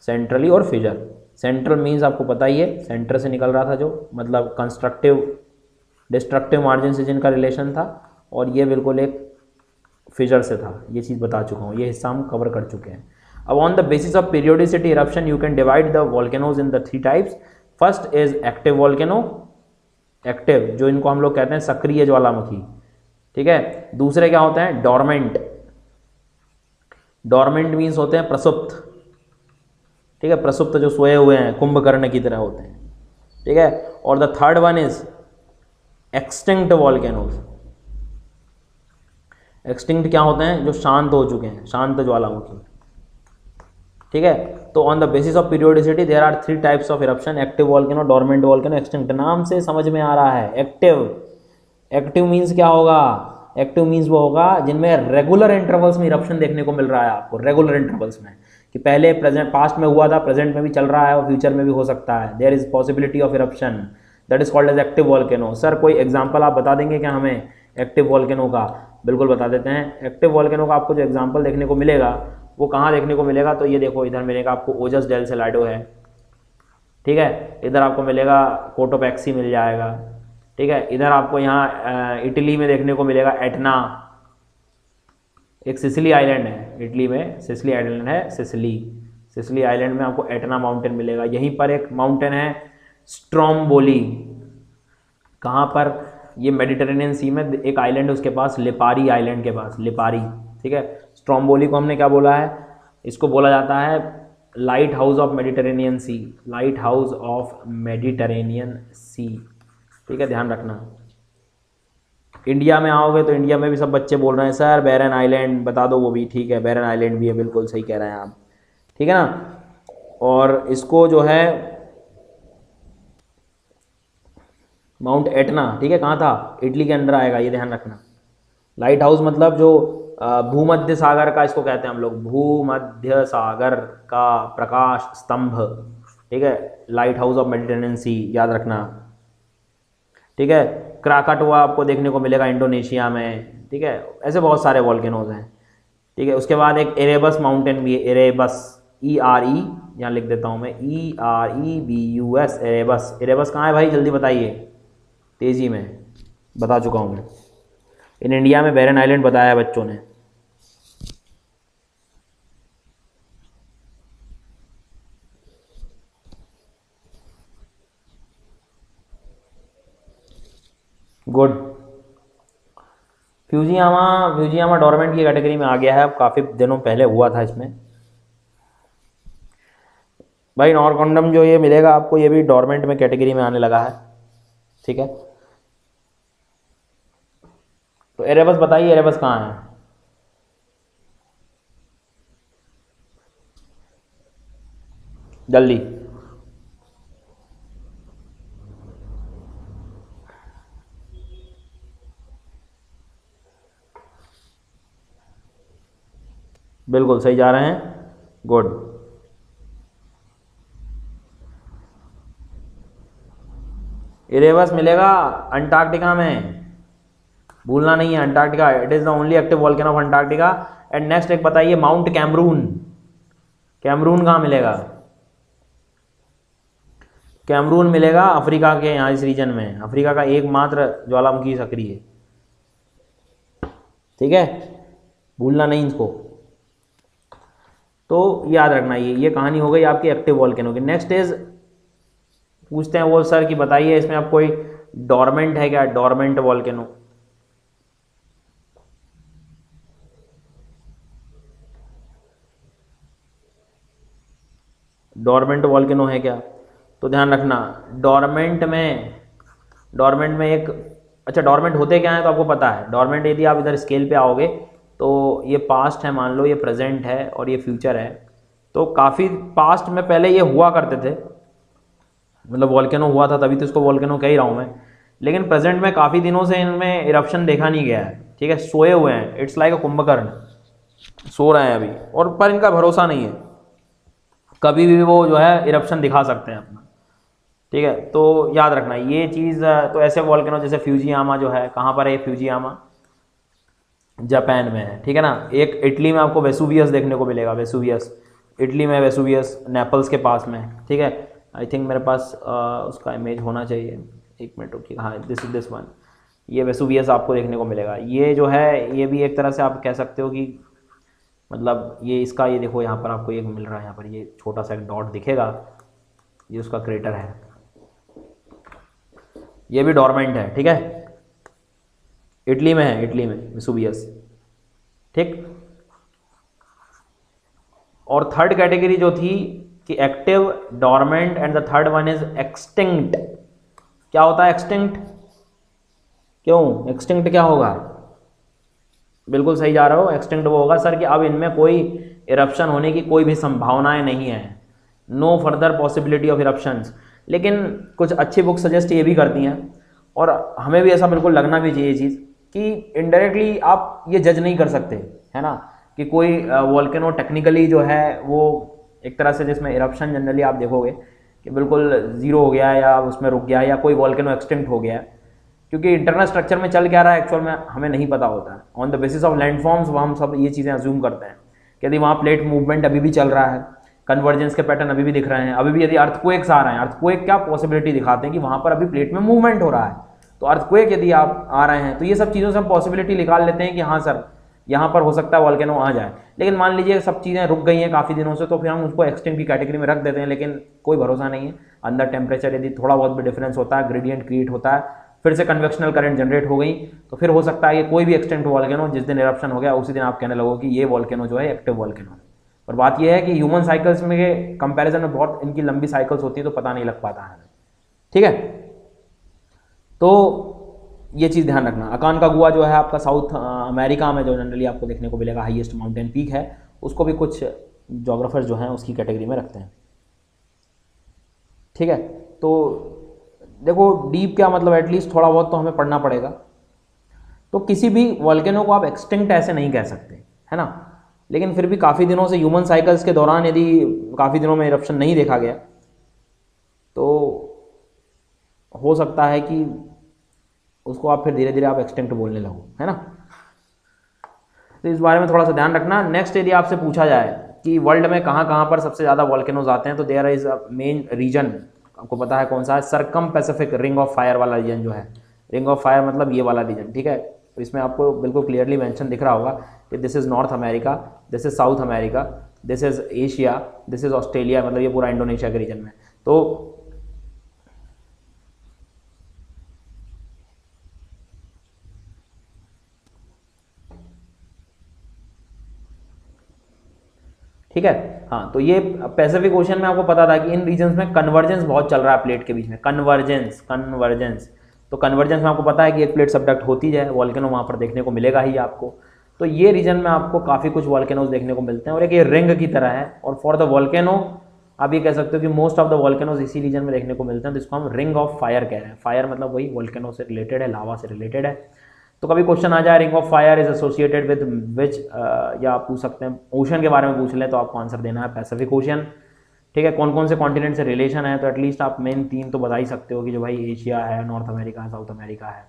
सेंट्रली और फिजर सेंट्रल मीन्स आपको पता ही है सेंटर से निकल रहा था जो मतलब कंस्ट्रक्टिव डिस्ट्रक्टिव मार्जिन से जिनका रिलेशन था, और ये बिल्कुल एक फिजर से था। ये चीज़ बता चुका हूँ, ये हिस्सा हम कवर कर चुके हैं। अब on the basis of periodicity eruption you can divide the volcanoes in the three types first is active volcano active जो इनको हम लोग कहते हैं, सक्रिय ज्वालामुखी। ठीक है? दूसरे क्या होते हैं? डॉर्मेंट। डॉर्मेंट मीन्स होते हैं प्रसुप्त। ठीक है? प्रसुप्त जो सोए हुए हैं कुंभकर्ण की तरह होते हैं। ठीक है? और the third one is extinct volcanoes extinct क्या होते हैं? जो शांत हो चुके हैं, शांत ज्वालामुखी। ठीक है? तो on the basis of periodicity there are three types of eruption active volcano dormant volcano extinct नाम से समझ में आ रहा है एक्टिव एक्टिव मीन्स क्या होगा? एक्टिव मीन्स वो होगा जिनमें रेगुलर इंटरवल्स में इरप्शन देखने को मिल रहा है आपको रेगुलर इंटरवल्स में। कि पहले प्रेजेंट पास्ट में हुआ था प्रेजेंट में भी चल रहा है और फ्यूचर में भी हो सकता है। There is possibility of eruption that is called as active volcano sir कोई एग्ज़ाम्पल आप बता देंगे क्या हमें एक्टिव वॉल्केनो का? बिल्कुल बता देते हैं। एक्टिव वॉल्केनो का आपको जो एग्ज़ाम्पल देखने को मिलेगा, वो कहाँ देखने को मिलेगा? तो ये देखो, इधर मिलेगा आपको ओजस डेल सेलाडो है। ठीक है? इधर आपको मिलेगा कोटोपैक्सी मिल जाएगा। ठीक है? इधर आपको यहाँ इटली में देखने को मिलेगा एटना। एक सिसली आइलैंड है, इटली में सिसली आइलैंड है, सिसली। सिसली आइलैंड में आपको एटना माउंटेन मिलेगा। यहीं पर एक माउंटेन है, स्ट्रॉम्बोली। कहाँ पर? ये मेडिटेरेनियन सी में एक आइलैंड है, उसके पास लिपारी आइलैंड के पास, लिपारी। ठीक है? स्ट्रॉम्बोली को हमने क्या बोला है? इसको बोला जाता है lighthouse of Mediterranean Sea. Lighthouse of Mediterranean Sea. ठीक है, ध्यान रखना। इंडिया में आओगे तो इंडिया में भी सब बच्चे बोल रहे हैं, सर, बैरन आइलैंड, बता दो वो भी ठीक है, बैरन आइलैंड भी है, बिल्कुल सही कह रहे हैं आप। ठीक है ना? और इसको जो है, माउंट एटना, ठीक है, कहाँ था? इटली के अंदर आएगा, ये ध्यान रखना। लाइट हाउस मतलब जो भूमध्य सागर का इसको कहते हैं हम लोग, भूमध्य सागर का प्रकाश स्तंभ, ठीक है? लाइट हाउस ऑफ़ मेडिटेरेनियन याद रखना। ठीक है? क्राकट हुआ, आपको देखने को मिलेगा इंडोनेशिया में। ठीक है? ऐसे बहुत सारे वॉल्केनोज हैं। ठीक है? उसके बाद एक एरेबस माउंटेन भी है। एरेबस ई आर ई यहाँ लिख देता हूँ मैं। E R E B U S Erebus Erebus कहाँ है भाई? जल्दी बताइए। तेज़ी में। बता चुका हूँ मैं। इन इंडिया में बैरन आइलैंड बताया है बच्चों ने। गुड। फ्यूजियामा फ्यूजियामा डॉर्मेंट की कैटेगरी में आ गया है, अब काफ़ी दिनों पहले हुआ था इसमें। भाई नॉरकॉन्डम जो ये मिलेगा आपको, ये भी डॉर्मेंट में कैटेगरी में आने लगा है, ठीक है? तो एरेबस बताइए, एरेबस कहाँ है? जल्दी। बिल्कुल सही जा रहे हैं। गुड इरेवस मिलेगा। अंटार्कटिका में। भूलना नहीं है Antarctica it is the only active volcano of Antarctica and next एक बताइए माउंट कैमरून कैमरून कहाँ मिलेगा? कैमरून मिलेगा अफ्रीका के यहाँ इस रीजन में। अफ्रीका का एकमात्र ज्वालामुखी सक्रिय। ठीक है? भूलना नहीं इसको। तो याद रखना ये ये कहानी हो गई आपकी एक्टिव वॉल्केनो की। नेक्स्ट इज़ पूछते हैं वो सर कि बताइए, इसमें आप कोई डॉर्मेंट है क्या? डॉर्मेंट वॉल्केनो डॉर्मेंट वॉल्केनो है क्या? तो ध्यान रखना डॉर्मेंट में डॉर्मेंट में एक अच्छा डॉर्मेंट होते क्या है तो आपको पता है। डॉर्मेंट यदि आप इधर स्केल पे आओगे तो ये पास्ट है, मान लो, ये प्रेजेंट है और ये फ्यूचर है। तो काफ़ी पास्ट में पहले ये हुआ करते थे। मतलब वॉल्केनो हुआ था, तभी तो इसको वॉल्केनो कह ही रहा हूँ मैं। लेकिन प्रेजेंट में काफ़ी दिनों से इनमें इरप्शन देखा नहीं गया है, ठीक है? सोए हुए हैं। It's like a Kumbhakarna. सो रहे हैं अभी। और पर इनका भरोसा नहीं है। कभी भी वो जो है इरप्शन दिखा सकते हैं अपना। ठीक है? तो याद रखना, ये चीज़ तो ऐसे वॉल्केनो जैसे फ्यूजियामा जो है, कहाँ पर है फ्यूजियामा जापान में है ठीक है ना? एक इटली में आपको वेसुवियस देखने को मिलेगा वेसुवियस इटली में वेसुवियस नेपल्स के पास में ठीक है? आई थिंक मेरे पास आ, उसका इमेज होना चाहिए। एक मिनट रुकिए। हाँ दिस इज़ दिस वन ये वेसुवियस आपको देखने को मिलेगा। ये जो है ये भी एक तरह से आप कह सकते हो कि मतलब ये इसका ये देखो यहाँ पर आपको एक मिल रहा है यहाँ पर ये छोटा सा एक डॉट दिखेगा। ये उसका क्रेटर है। ये भी डॉर्मेंट है ठीक है? इटली में है, इटली में विसुबियस ठीक? और थर्ड कैटेगरी जो थी कि active dormant and the third one is extinct क्या होता है एक्सटिंक्ट क्यों? एक्सटिंक्ट क्या होगा? बिल्कुल सही जा रहे हो एक्सटिंक्ट वो होगा। सर, कि अब इनमें कोई इरप्शन होने की कोई भी संभावनाएँ नहीं है। No further possibility of eruptions लेकिन कुछ अच्छी बुक सजेस्ट ये भी करती हैं। और हमें भी ऐसा बिल्कुल लगना भी चाहिए ये चीज़। कि इनडायरेक्टली आप ये जज नहीं कर सकते, है ना? कि कोई वॉल्केनो टेक्निकली जो है, वो एक तरह से जिसमें इरप्शन जनरली आप देखोगे, कि बिल्कुल ज़ीरो हो गया है या उसमें रुक गया है या कोई वॉल्केनो एक्सटेंट हो गया है। क्योंकि इंटरनल स्ट्रक्चर में चल क्या रहा है एक्चुअल में हमें नहीं पता होता है। On the basis of landforms हम सब ये चीज़ें अज्यूम करते हैं कि यदि वहाँ प्लेट मूवमेंट अभी भी चल रहा है कन्वर्जेंस के पैटर्न अभी भी दिख रहे हैं, अभी भी यदि अर्थक्वेक्स आ रहे हैं अर्थक्वेक क्या पॉसिबिलिटी दिखाते हैं कि वहाँ पर अभी प्लेट में मूवमेंट हो रहा है? तो अर्थक्वेक यदि आप आ रहे हैं तो ये सब चीज़ों से हम पॉसिबिलिटी निकाल लेते हैं कि हाँ सर यहाँ पर हो सकता है वॉल्केनो आ जाए। लेकिन मान लीजिए सब चीज़ें रुक गई हैं काफ़ी दिनों से तो फिर हम उसको एक्सटेंट की कैटेगरी में रख देते हैं, लेकिन कोई भरोसा नहीं है। अंदर टेम्परेचर यदि थोड़ा बहुत भी डिफरेंस होता है ग्रेडियंट क्रिएट होता है, फिर से कन्वेक्शनल करंट जनरेट हो गई तो फिर हो सकता है कि कोई भी एक्सटेंट वॉल्केनो जिस दिन इरप्शन हो गया, उसी दिन आप कहने लगो कि ये वॉल्केनो जो है एक्टिव वॉल्केनो और बात यह है कि ह्यूमन साइकिल्स में कंपैरिजन में बहुत इनकी लंबी साइकिल्स होती है तो पता नहीं लग पाता है। ठीक है? तो ये चीज़ ध्यान रखना। अकान का गुआ जो है आपका साउथ अमेरिका में जो जनरली आपको देखने को मिलेगा हाईएस्ट माउंटेन पीक है, उसको भी कुछ जोग्राफर्स जो हैं उसकी कैटेगरी में रखते हैं। ठीक है? तो देखो डीप क्या मतलब एटलीस्ट थोड़ा बहुत तो हमें पढ़ना पड़ेगा। तो किसी भी वॉल्केनो को आप एक्सटिंक्ट ऐसे नहीं कह सकते, है ना? लेकिन फिर भी काफ़ी दिनों से ह्यूमन साइकिल्स के दौरान यदि काफ़ी दिनों में इरप्शन नहीं देखा गया हो सकता है कि उसको आप फिर धीरे धीरे आप एक्सटेंट बोलने लगो, है ना? तो इस बारे में थोड़ा सा ध्यान रखना। नेक्स्ट यदि आपसे पूछा जाए कि वर्ल्ड में कहाँ कहाँ पर सबसे ज़्यादा वॉल्केनोज आते हैं तो there is a main region आपको पता है कौन सा है? Circum Pacific ring of fire वाला रीजन जो है। रिंग ऑफ़ फायर मतलब ये वाला रीजन ठीक है? तो इसमें आपको बिल्कुल क्लियरली मेंशन दिख रहा होगा कि this is North America this is South America this is Asia this is Australia मतलब ये पूरा इंडोनेशिया के रीजन में। तो ठीक है? हाँ तो ये पैसिफिक ओशन में आपको पता था कि इन रीजन्स में कन्वर्जेंस बहुत चल रहा है प्लेट के बीच में। कन्वर्जेंस कन्वर्जेंस तो कन्वर्जेंस में आपको पता है कि एक प्लेट सब्डक्ट होती जाए वॉल्केनो वहाँ पर देखने को मिलेगा ही आपको। तो ये रीजन में आपको काफ़ी कुछ वॉल्केनोज देखने को मिलते हैं और एक ये रिंग की तरह है। और फॉर द वॉल्केनो आप ये कह सकते हो कि मोस्ट ऑफ़ द वॉल्केनोज इसी रीजन में देखने को मिलते हैं। तो इसको हम रिंग ऑफ़ फायर कह रहे हैं। फायर मतलब वही वॉल्केनो से रिलेटेड है लावा से रिलेटेड है। तो कभी क्वेश्चन आ जाए ring of fire is associated with which या आप पूछ सकते हैं ओशन के बारे में पूछ लें तो आपको आंसर देना है पैसिफिक ओशन ठीक है कौन कौन से कॉन्टिनेंट से रिलेशन है? तो एटलीस्ट आप मेन तीन तो बता ही सकते हो कि जो भाई एशिया है नॉर्थ अमेरिका है साउथ अमेरिका है।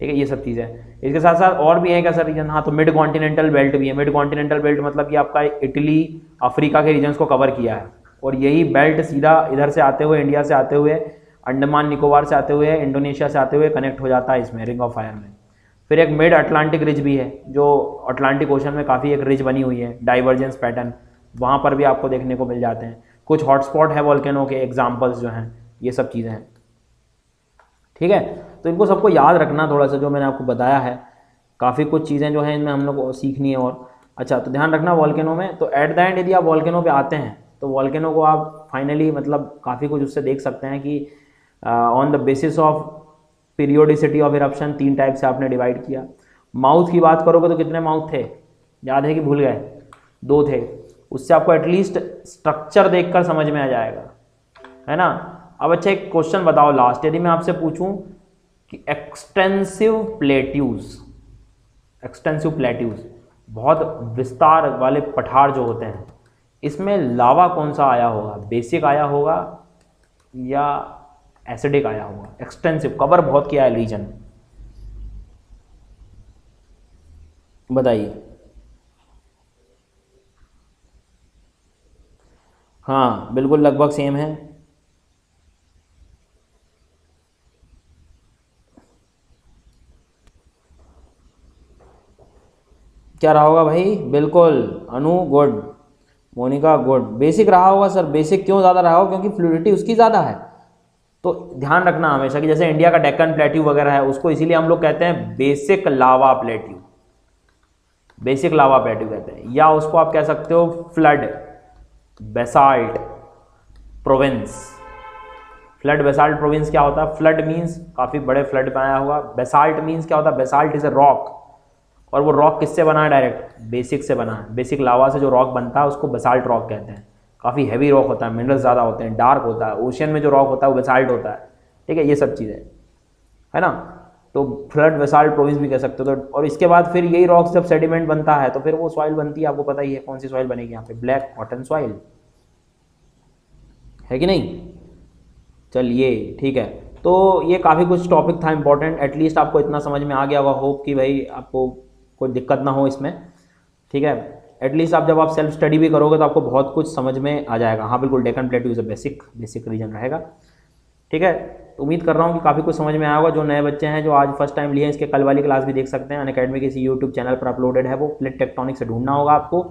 ठीक है, ये सब चीज़ें। इसके साथ साथ और भी है क्या सर रीजन हाँ तो मिड कॉन्टिनेंटल बेल्ट भी है। मिड कॉन्टिनेंटल बेल्ट मतलब कि आपका इटली अफ्रीका के रीजन्स को कवर किया है। और यही बेल्ट सीधा इधर से आते हुए इंडिया से आते हुए, अंडमान निकोबार से आते हुए इंडोनेशिया से आते हुए कनेक्ट हो जाता है इसमें रिंग ऑफ़ फायर में। फिर एक मिड अटलांटिक रिज भी है, जो अटलांटिक ओशन में काफ़ी एक रिज बनी हुई है डाइवर्जेंस पैटर्न वहाँ पर भी आपको देखने को मिल जाते हैं। कुछ हॉटस्पॉट है वॉल्केनो के एग्जाम्पल्स जो हैं, ये सब चीज़ें हैं। ठीक है? तो इनको सबको याद रखना थोड़ा सा, जो मैंने आपको बताया है। काफ़ी कुछ चीज़ें जो हैं, इनमें हम लोग को सीखनी है और अच्छा तो ध्यान रखना वॉल्केनो में। तो एट द एंड यदि आप वॉल्केनो पे आते हैं तो वॉल्केनो को आप फाइनली मतलब काफ़ी कुछ उससे देख सकते हैं कि on the basis of periodicity of eruption तीन टाइप से आपने डिवाइड किया। माउथ की बात करोगे तो कितने माउथ थे? याद है कि भूल गए? दो थे। उससे आपको एटलीस्ट स्ट्रक्चर देखकर समझ में आ जाएगा। है ना? अब अच्छा एक क्वेश्चन बताओ लास्ट यदि मैं आपसे पूछूँ कि एक्सटेंसिव प्लेट्यूज एक्सटेंसिव प्लेट्यूज बहुत विस्तार वाले पठार जो होते हैं, इसमें लावा कौन सा आया होगा? बेसिक आया होगा या एसिडिक आया होगा एक्सटेंसिव कवर बहुत किया है रीजन बताइए। हाँ बिल्कुल लगभग सेम है। क्या रहा होगा भाई? बिल्कुल, Anu good, Monika good. Basic रहा होगा सर बेसिक क्यों ज़्यादा रहा होगा? क्योंकि फ्लूडिटी उसकी ज़्यादा है। तो ध्यान रखना हमेशा कि जैसे इंडिया का डेक्कन प्लेट्यू वगैरह है, उसको इसीलिए हम लोग कहते हैं basic lava plateau. Basic lava plateau कहते हैं। या उसको आप कह सकते हो flood, basalt province. Flood, basalt province क्या होता है? फ्लड मीन्स काफ़ी बड़े फ्लड में आया हुआ। बेसाल्ट मीन्स क्या होता है? बेसाल्ट इज़ ए रॉक और वो रॉक किससे बना है? डायरेक्ट बेसिक से बना है। बेसिक लावा से जो रॉक बनता है, उसको बेसाल्ट रॉक कहते हैं। काफ़ी हैवी रॉक होता है मिनरल्स ज़्यादा होते हैं डार्क होता है ओशियन में जो रॉक होता है वो बेसाल्ट होता है, ठीक है, ये सब चीज़ें, है ना? तो फ्लड वेसाल्ट प्रोविंस भी कह सकते हो। तो और इसके बाद फिर यही रॉक जब सेडिमेंट बनता है तो फिर वो सॉइल बनती है, आपको पता ही है कौन सी सॉइल बनेगी यहाँ पे ब्लैक कॉटन सॉइल है कि नहीं? चलिए, ठीक है। तो ये काफ़ी कुछ टॉपिक था इंपॉर्टेंट एटलीस्ट आपको इतना समझ में आ गया होगा होप कि भाई आपको कोई दिक्कत ना हो इसमें, ठीक है? एटलीस्ट आप जब आप सेल्फ स्टडी भी करोगे तो आपको बहुत कुछ समझ में आ जाएगा। हाँ बिल्कुल Deccan plateau is a basic basic region रहेगा। ठीक है? तो उम्मीद कर रहा हूँ कि काफ़ी कुछ समझ में आया होगा। जो नए बच्चे हैं, जो आज फ़र्स्ट टाइम लिए हैं, इसके कल वाली क्लास भी देख सकते हैं। अन अकेडमी के इसी यूट्यूब चैनल पर अपलोडेड है वो। प्लेट टेक्टोनिक से ढूंढना होगा आपको।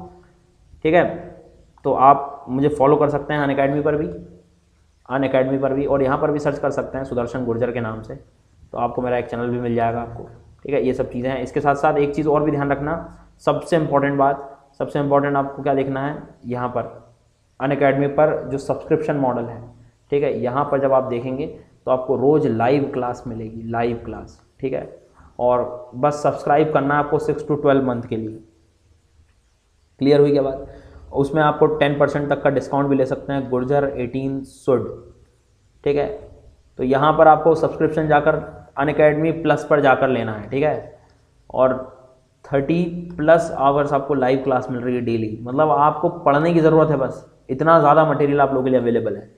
ठीक है? तो आप मुझे फॉलो कर सकते हैं अन अकेडमी पर भी। अन अकेडमी पर भी। और यहाँ पर भी सर्च कर सकते हैं सुदर्शन गुर्जर के नाम से। तो आपको मेरा एक चैनल भी मिल जाएगा आपको। ठीक है? ये सब चीज़ें हैं। इसके साथ साथ एक चीज़ और भी ध्यान रखना। सबसे इंपॉर्टेंट बात सबसे इंपॉर्टेंट आपको क्या देखना है? यहाँ पर, अन पर जो सब्सक्रिप्शन मॉडल है, ठीक है? यहाँ पर जब आप देखेंगे तो आपको रोज़ लाइव क्लास मिलेगी लाइव क्लास ठीक है? और बस सब्सक्राइब करना है आपको सिक्स टू ट्वेल्व मंथ के लिए। क्लियर हुई क्या बात? उसमें आपको टेन परसेंट तक का डिस्काउंट भी ले सकते हैं, गुर्जर एटीन सुड ठीक है? तो यहाँ पर आपको सब्सक्रिप्शन जाकर, अन प्लस पर जाकर लेना है, ठीक है? और थर्टी प्लस आवर्स आपको लाइव क्लास मिल रही है डेली। मतलब आपको पढ़ने की ज़रूरत है बस। इतना ज़्यादा मटेरियल आप लोगों के लिए अवेलेबल है।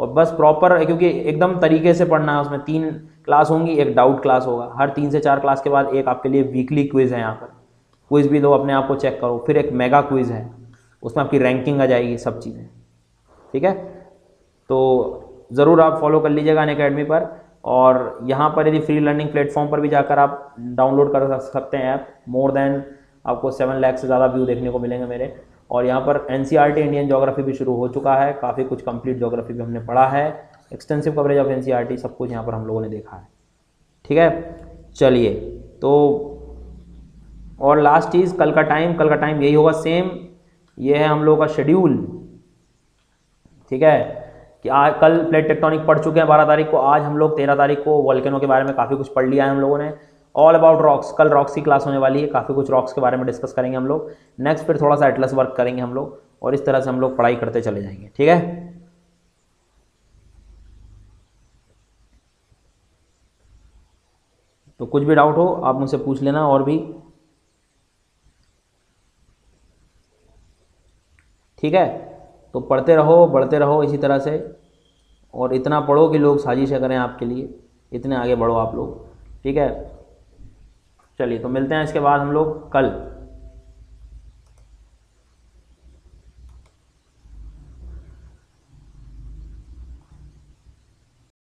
और बस प्रॉपर क्योंकि एकदम तरीके से पढ़ना है उसमें। तीन क्लास होंगी, एक डाउट क्लास होगा। हर तीन से चार क्लास के बाद एक आपके लिए वीकली क्विज़ है यहाँ पर। क्विज़ भी दो, अपने आप को चेक करो। फिर एक मेगा क्विज़ है। उसमें आपकी रैंकिंग आ जाएगी, सब चीज़ें। ठीक है? तो ज़रूर आप फॉलो कर लीजिएगा अन अकेडमी पर। और यहाँ पर यदि फ्री लर्निंग प्लेटफॉर्म पर भी जाकर आप डाउनलोड कर सकते हैं ऐप मोर देन आपको सेवन लैख से ज़्यादा व्यू देखने को मिलेंगे मेरे। और यहाँ पर एन इंडियन जोग्राफी भी शुरू हो चुका है। काफ़ी कुछ कंप्लीट जोग्राफी भी हमने पढ़ा है। एक्सटेंसिव कवरेज ऑफ़ एन सब कुछ यहाँ पर हम लोगों ने देखा है। ठीक है? चलिए तो और लास्ट चीज़, कल का टाइम कल का टाइम यही होगा सेम ये है हम लोगों का शेड्यूल ठीक है? कि आज कल प्लेट टेक्टोनिक पढ़ चुके हैं बारह तारीख को। आज हम लोग तेरह तारीख को वॉल्केनो के बारे में काफ़ी कुछ पढ़ लिया है हम लोगों ने। ऑल अबाउट रॉक्स कल रॉक्स की क्लास होने वाली है। काफ़ी कुछ रॉक्स के बारे में डिस्कस करेंगे हम लोग। नेक्स्ट फिर थोड़ा सा एटलस वर्क करेंगे हम लोग और इस तरह से हम लोग पढ़ाई करते चले जाएँगे। ठीक है? तो कुछ भी डाउट हो, आप मुझसे पूछ लेना और भी। ठीक है? तो पढ़ते रहो, बढ़ते रहो इसी तरह से। और इतना पढ़ो कि लोग साजिशें करें आपके लिए। इतने आगे बढ़ो आप लोग। ठीक है? चलिए तो मिलते हैं इसके बाद हम लोग कल।